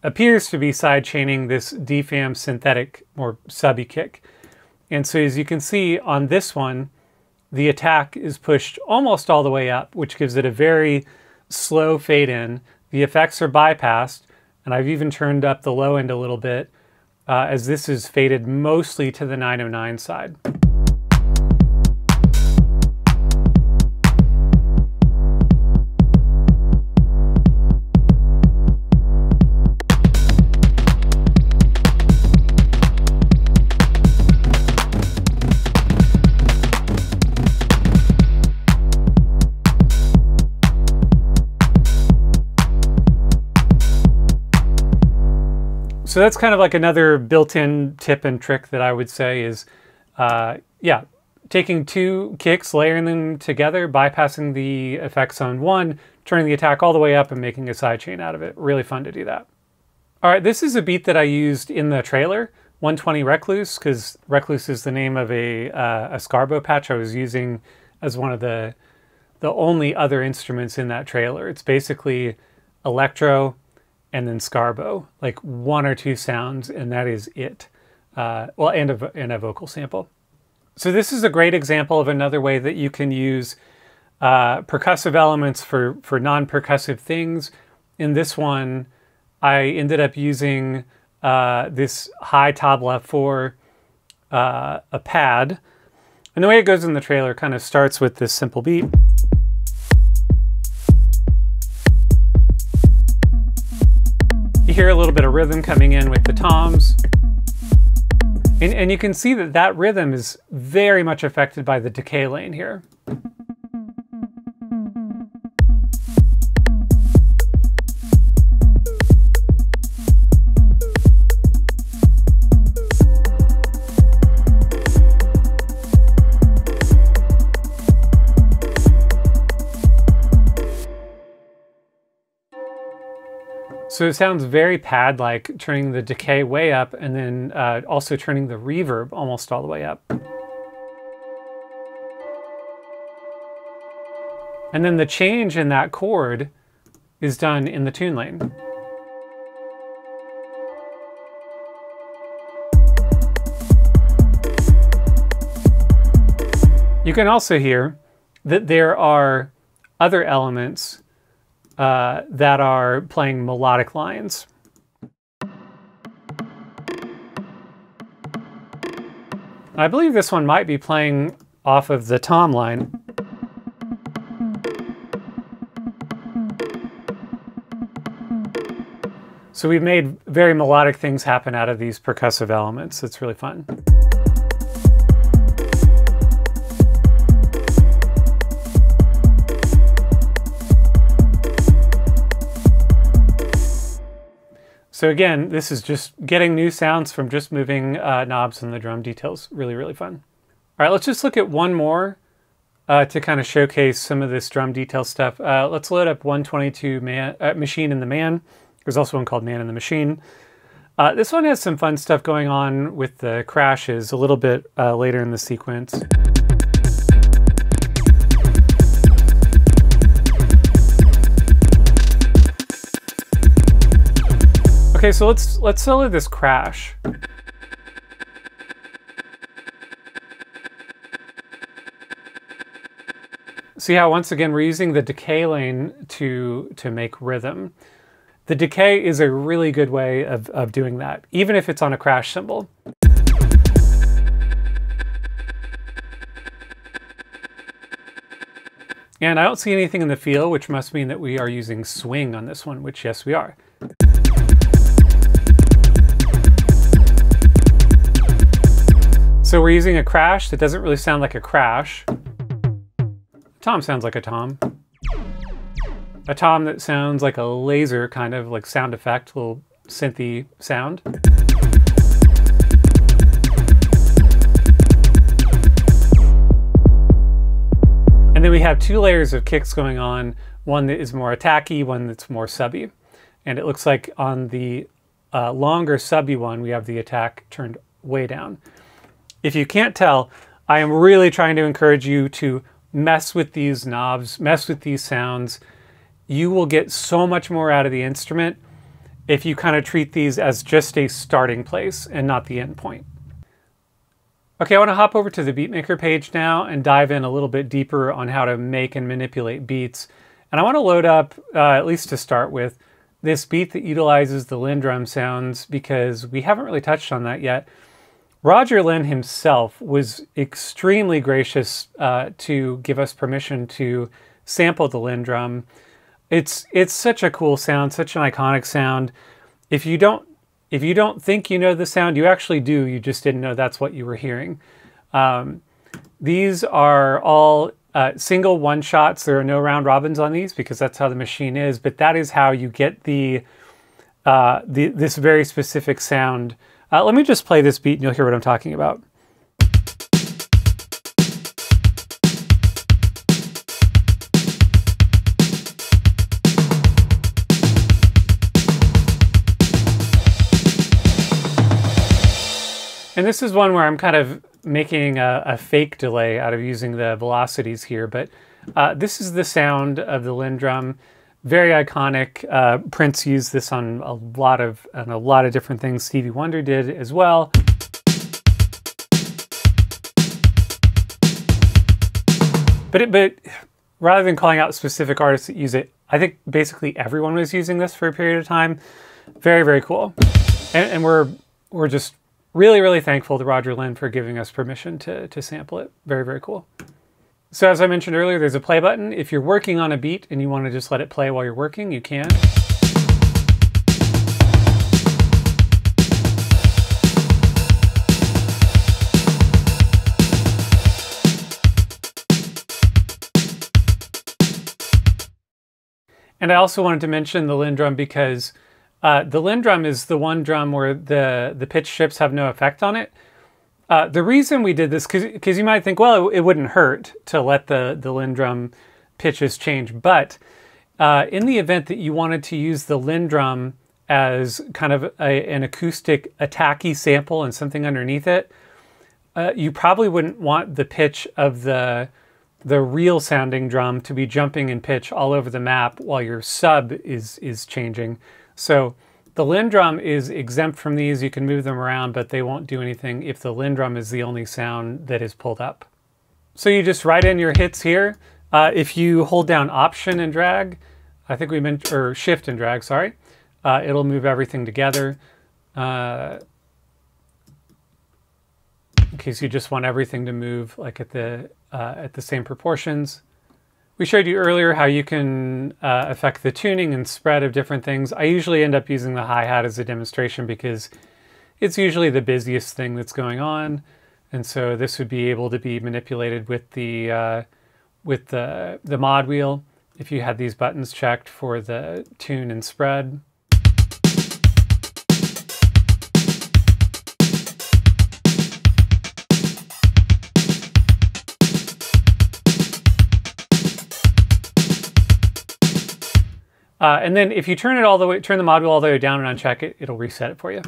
appears to be sidechaining this DFAM synthetic or subby kick. And so as you can see on this one, the attack is pushed almost all the way up, which gives it a very slow fade in. The effects are bypassed, and I've even turned up the low end a little bit uh, as this is faded mostly to the 909 side. So that's kind of like another built-in tip and trick that I would say is, uh, yeah, taking two kicks, layering them together, bypassing the effects on one, turning the attack all the way up and making a sidechain out of it. Really fun to do that. All right, this is a beat that I used in the trailer, 120 Recluse, because Recluse is the name of a, uh, a Scarbo patch I was using as one of the, the only other instruments in that trailer. It's basically electro, and then Scarbo, like one or two sounds, and that is it. Uh, well, and a, and a vocal sample. So this is a great example of another way that you can use uh, percussive elements for, for non-percussive things. In this one, I ended up using uh, this high tabla for uh, a pad. And the way it goes in the trailer kind of starts with this simple beat. Hear a little bit of rhythm coming in with the toms. And, and you can see that that rhythm is very much affected by the decay lane here. So it sounds very pad-like, turning the decay way up and then uh, also turning the reverb almost all the way up. And then the change in that chord is done in the tune lane. You can also hear that there are other elements uh, that are playing melodic lines. I believe this one might be playing off of the tom line. So we've made very melodic things happen out of these percussive elements. It's really fun. So again, this is just getting new sounds from just moving uh, knobs and the drum details. Really, really fun. All right, let's just look at one more uh, to kind of showcase some of this drum detail stuff. Uh, let's load up 122 man, uh, Machine in the Man. There's also one called Man in the Machine. Uh, this one has some fun stuff going on with the crashes a little bit uh, later in the sequence. Okay, so let's let's solo this crash. See how once again we're using the decay lane to to make rhythm. The decay is a really good way of, of doing that, even if it's on a crash cymbal. And I don't see anything in the feel, which must mean that we are using swing on this one, which yes, we are. So we're using a crash that doesn't really sound like a crash. Tom sounds like a tom. A tom that sounds like a laser kind of like sound effect, little synthy sound. And then we have two layers of kicks going on, one that is more attacky, one that's more subby. And it looks like on the uh, longer subby one, we have the attack turned way down. If you can't tell, I am really trying to encourage you to mess with these knobs, mess with these sounds. You will get so much more out of the instrument if you kind of treat these as just a starting place and not the end point. Okay, I want to hop over to the Beatmaker page now and dive in a little bit deeper on how to make and manipulate beats. And I want to load up, uh, at least to start with, this beat that utilizes the LinnDrum sounds because we haven't really touched on that yet. Roger Linn himself was extremely gracious uh, to give us permission to sample the LinnDrum. It's it's such a cool sound, such an iconic sound. If you don't if you don't think you know the sound, you actually do. You just didn't know that's what you were hearing. Um, these are all uh, single one shots. There are no round robins on these because that's how the machine is. But that is how you get the uh, the this very specific sound uh, let me just play this beat and you'll hear what I'm talking about. And this is one where I'm kind of making a, a, fake delay out of using the velocities here, but uh, this is the sound of the LinnDrum very iconic. Uh, Prince used this on a lot of on a lot of different things. Stevie Wonder did as well. But it, but rather than calling out specific artists that use it, I think basically everyone was using this for a period of time. Very very cool, and, and we're we're just really really thankful to Roger Linn for giving us permission to to sample it. Very very cool. So as I mentioned earlier, there's a play button. If you're working on a beat and you want to just let it play while you're working, you can. And I also wanted to mention the LinnDrum because uh, the LinnDrum is the one drum where the, the pitch shifts have no effect on it. Uh, the reason we did this, because you might think, well, it, it, wouldn't hurt to let the, the LinnDrum pitches change. But uh, in the event that you wanted to use the LinnDrum as kind of a, an acoustic attacky sample and something underneath it, uh, you probably wouldn't want the pitch of the the real sounding drum to be jumping in pitch all over the map while your sub is is changing. So the LinnDrum is exempt from these. You can move them around, but they won't do anything if the LinnDrum is the only sound that is pulled up. So you just write in your hits here. Uh, if you hold down Option and drag, I think we meant, or Shift and drag, sorry, uh, it'll move everything together. Uh, in case you just want everything to move like at the uh, at the same proportions. We showed you earlier how you can uh, affect the tuning and spread of different things. I usually end up using the hi-hat as a demonstration because it's usually the busiest thing that's going on. And so this would be able to be manipulated with the, uh, with the, the mod wheel if you had these buttons checked for the tune and spread. Uh, and then if you turn it all the way, turn the module all the way down and uncheck it, it'll reset it for you.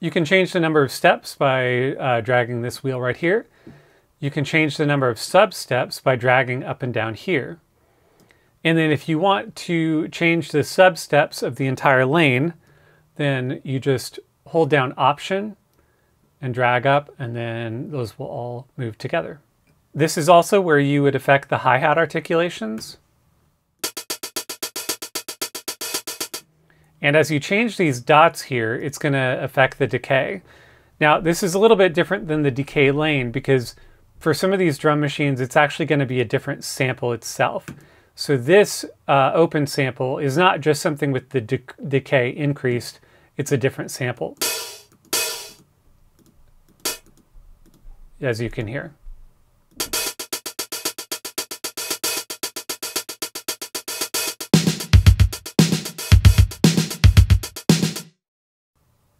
You can change the number of steps by uh, dragging this wheel right here. You can change the number of sub steps by dragging up and down here. And then if you want to change the sub steps of the entire lane, then you just hold down Option and drag up, and then those will all move together. This is also where you would affect the hi-hat articulations. And as you change these dots here, it's going to affect the decay. Now, this is a little bit different than the decay lane because for some of these drum machines, it's actually going to be a different sample itself. So this uh, open sample is not just something with the de decay increased, it's a different sample, as you can hear.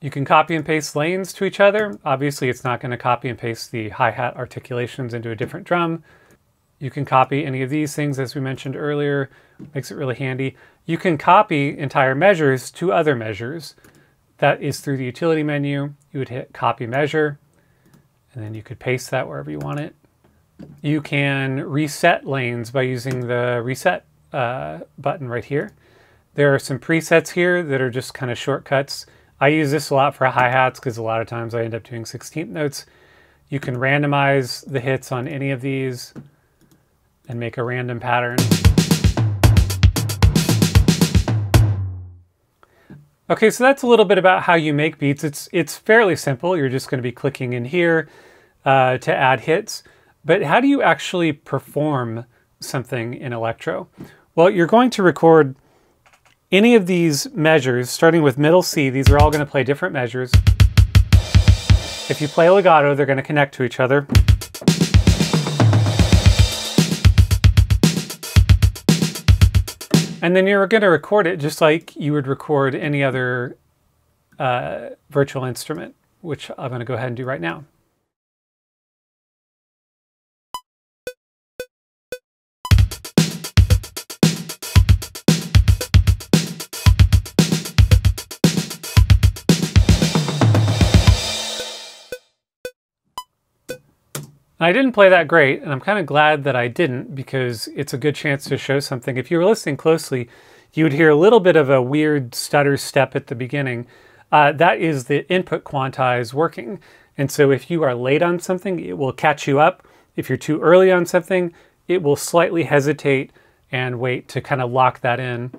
You can copy and paste lanes to each other. Obviously, it's not going to copy and paste the hi-hat articulations into a different drum. You can copy any of these things, as we mentioned earlier. Makes it really handy. You can copy entire measures to other measures. That is through the utility menu. You would hit copy measure, and then you could paste that wherever you want it. You can reset lanes by using the reset uh, button right here. There are some presets here that are just kind of shortcuts. I use this a lot for hi-hats because a lot of times I end up doing 16th notes. You can randomize the hits on any of these and make a random pattern. Okay, so that's a little bit about how you make beats. It's, it's fairly simple. You're just going to be clicking in here uh, to add hits. But how do you actually perform something in Electro? Well, you're going to record any of these measures, starting with middle C, these are all going to play different measures. If you play legato, they're going to connect to each other. And then you're going to record it just like you would record any other uh, virtual instrument, which I'm going to go ahead and do right now. I didn't play that great, and I'm kind of glad that I didn't because it's a good chance to show something. If you were listening closely, you would hear a little bit of a weird stutter step at the beginning. Uh, that is the input quantize working. And so if you are late on something, it will catch you up. If you're too early on something, it will slightly hesitate and wait to kind of lock that in.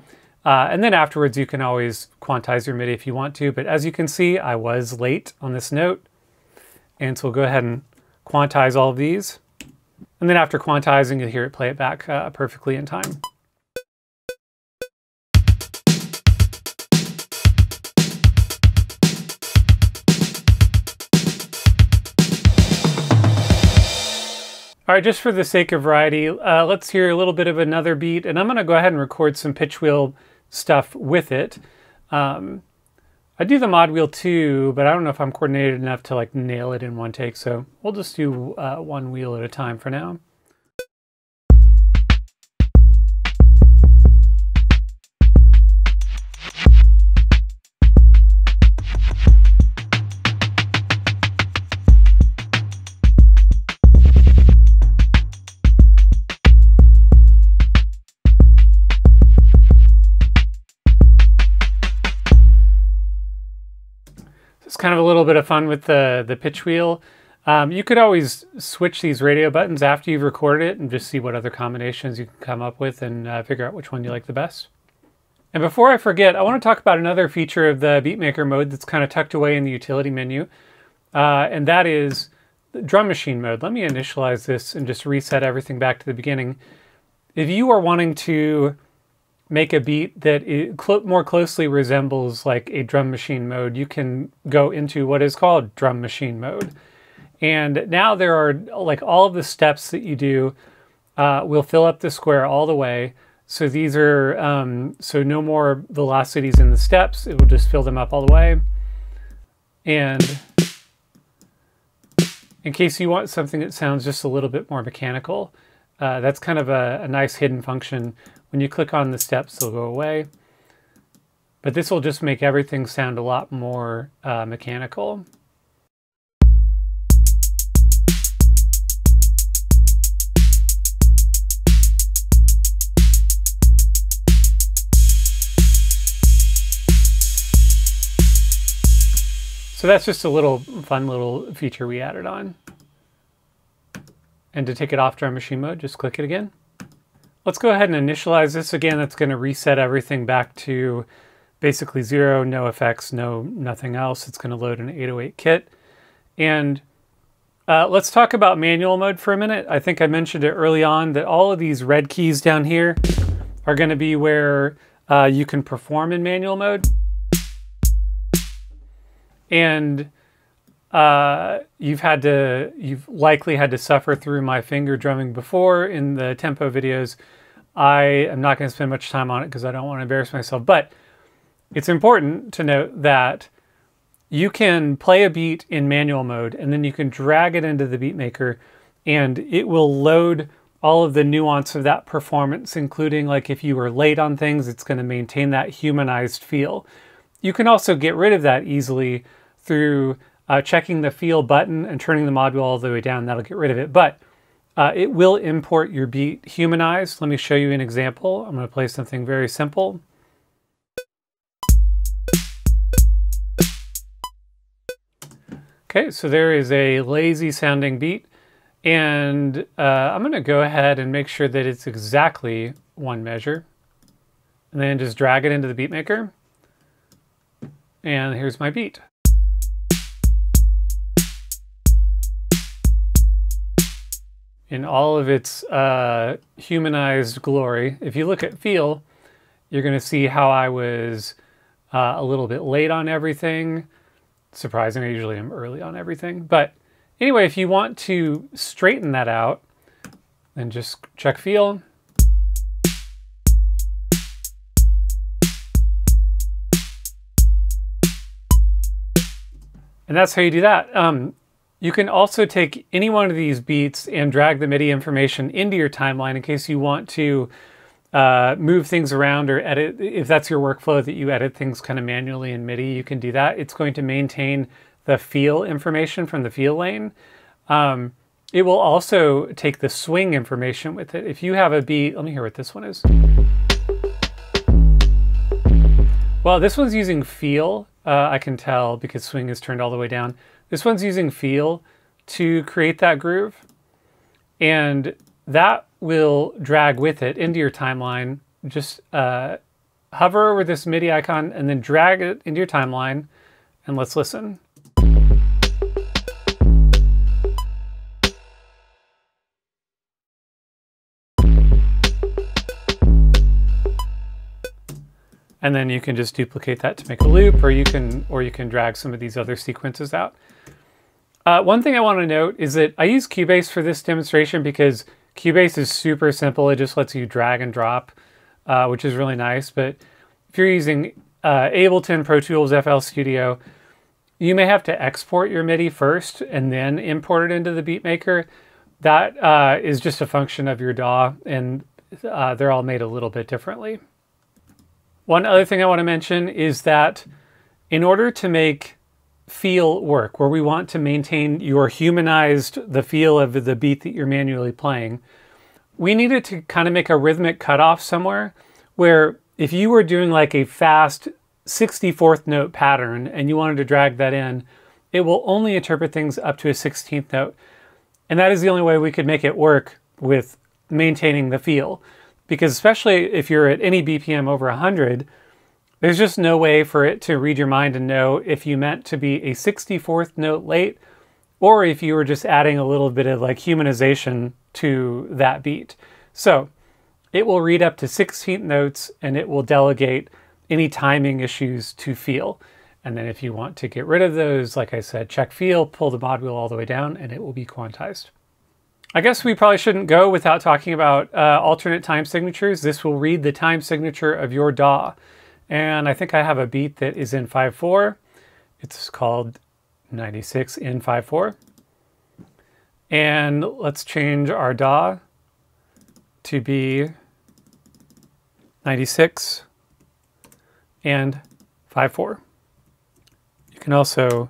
Uh, and then afterwards, you can always quantize your MIDI if you want to. But as you can see, I was late on this note. And so we'll go ahead and quantize all of these. And then after quantizing, you'll hear it play it back uh, perfectly in time. All right, just for the sake of variety, uh, let's hear a little bit of another beat, and I'm going to go ahead and record some pitch wheel stuff with it. Um, I do the mod wheel too, but I don't know if I'm coordinated enough to like nail it in one take. So we'll just do uh, one wheel at a time for now. Kind of a little bit of fun with the, the pitch wheel. Um, you could always switch these radio buttons after you've recorded it and just see what other combinations you can come up with and uh, figure out which one you like the best. And before I forget, I want to talk about another feature of the Beatmaker mode that's kind of tucked away in the utility menu, uh, and that is drum machine mode. Let me initialize this and just reset everything back to the beginning. If you are wanting to make a beat that cl more closely resembles like a drum machine mode, you can go into what is called drum machine mode. And now there are like all of the steps that you do uh, will fill up the square all the way. So these are, um, so no more velocities in the steps. It will just fill them up all the way. And in case you want something that sounds just a little bit more mechanical, uh, that's kind of a, a nice hidden function. When you click on the steps, they'll go away. But this will just make everything sound a lot more uh, mechanical. So that's just a little fun little feature we added on. And to take it off drum machine mode, just click it again. Let's go ahead and initialize this again. That's going to reset everything back to basically zero, no effects, no nothing else. It's going to load an 808 kit. And uh, let's talk about manual mode for a minute. I think I mentioned it early on that all of these red keys down here are going to be where uh, you can perform in manual mode and uh, you've had to, you've likely had to suffer through my finger drumming before in the tempo videos. I am not going to spend much time on it because I don't want to embarrass myself, but it's important to note that you can play a beat in manual mode and then you can drag it into the beat maker and it will load all of the nuance of that performance, including like if you were late on things, it's going to maintain that humanized feel. You can also get rid of that easily through uh, checking the feel button and turning the mod wheel all the way down. That'll get rid of it. But uh, it will import your beat humanized. Let me show you an example. I'm going to play something very simple. Okay, so there is a lazy sounding beat. And uh, I'm going to go ahead and make sure that it's exactly one measure. And then just drag it into the beat maker. And here's my beat. In all of its uh, humanized glory, if you look at feel, you're going to see how I was uh, a little bit late on everything. Surprising, I usually am early on everything. But anyway, if you want to straighten that out, then just check feel And that's how you do that. Um, you can also take any one of these beats and drag the MIDI information into your timeline in case you want to uh, move things around or edit. If that's your workflow that you edit things kind of manually in MIDI, you can do that. It's going to maintain the feel information from the feel lane. Um, it will also take the swing information with it. If you have a beat, let me hear what this one is. Well, this one's using feel uh, I can tell because swing is turned all the way down. This one's using feel to create that groove. And that will drag with it into your timeline. Just uh, hover over this MIDI icon and then drag it into your timeline. And let's listen. and then you can just duplicate that to make a loop, or you can or you can drag some of these other sequences out. Uh, one thing I want to note is that I use Cubase for this demonstration because Cubase is super simple. It just lets you drag and drop, uh, which is really nice. But if you're using uh, Ableton, Pro Tools, FL Studio, you may have to export your MIDI first and then import it into the beatmaker. That uh, is just a function of your DAW, and uh, they're all made a little bit differently. One other thing I want to mention is that in order to make feel work, where we want to maintain your humanized, the feel of the beat that you're manually playing, we needed to kind of make a rhythmic cutoff somewhere where if you were doing like a fast 64th note pattern and you wanted to drag that in, it will only interpret things up to a 16th note. And that is the only way we could make it work with maintaining the feel. Because especially if you're at any BPM over 100, there's just no way for it to read your mind and know if you meant to be a 64th note late or if you were just adding a little bit of like humanization to that beat. So it will read up to 16 notes and it will delegate any timing issues to feel. And then if you want to get rid of those, like I said, check feel, pull the mod wheel all the way down, and it will be quantized. I guess we probably shouldn't go without talking about uh, alternate time signatures. This will read the time signature of your DAW. And I think I have a beat that is in 5-4. It's called 96 in 5-4. And let's change our DAW to be 96 and 5-4. You can also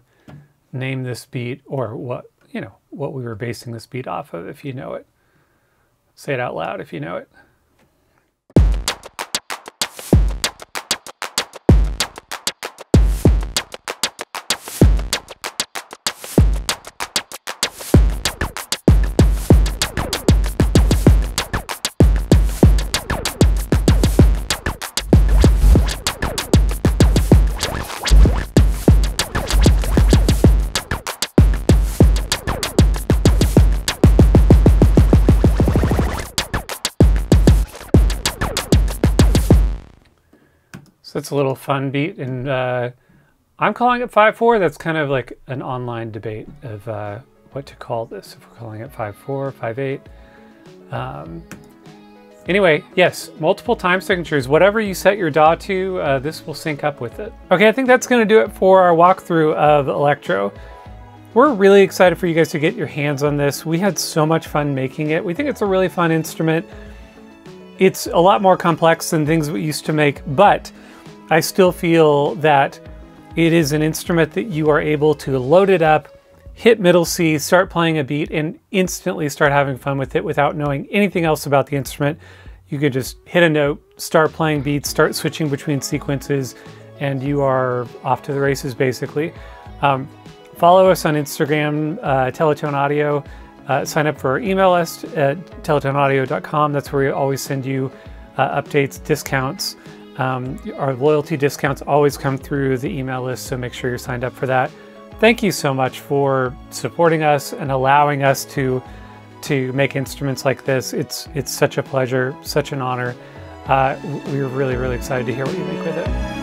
name this beat or what, you know, what we were basing this beat off of if you know it. Say it out loud if you know it. It's a little fun beat, and uh, I'm calling it 5-4. That's kind of like an online debate of uh, what to call this. If we're calling it 5-4, or 5-8. Um, anyway, yes, multiple time signatures. Whatever you set your DAW to, uh, this will sync up with it. Okay, I think that's going to do it for our walkthrough of Electro. We're really excited for you guys to get your hands on this. We had so much fun making it. We think it's a really fun instrument. It's a lot more complex than things we used to make, but I still feel that it is an instrument that you are able to load it up, hit middle C, start playing a beat, and instantly start having fun with it without knowing anything else about the instrument. You could just hit a note, start playing beats, start switching between sequences, and you are off to the races basically. Um, follow us on Instagram, uh, Teletone Audio. Uh, sign up for our email list at teletoneaudio.com. That's where we always send you uh, updates, discounts. Um, our loyalty discounts always come through the email list, so make sure you're signed up for that. Thank you so much for supporting us and allowing us to to make instruments like this. It's it's such a pleasure, such an honor. Uh, we're really really excited to hear what you make with it.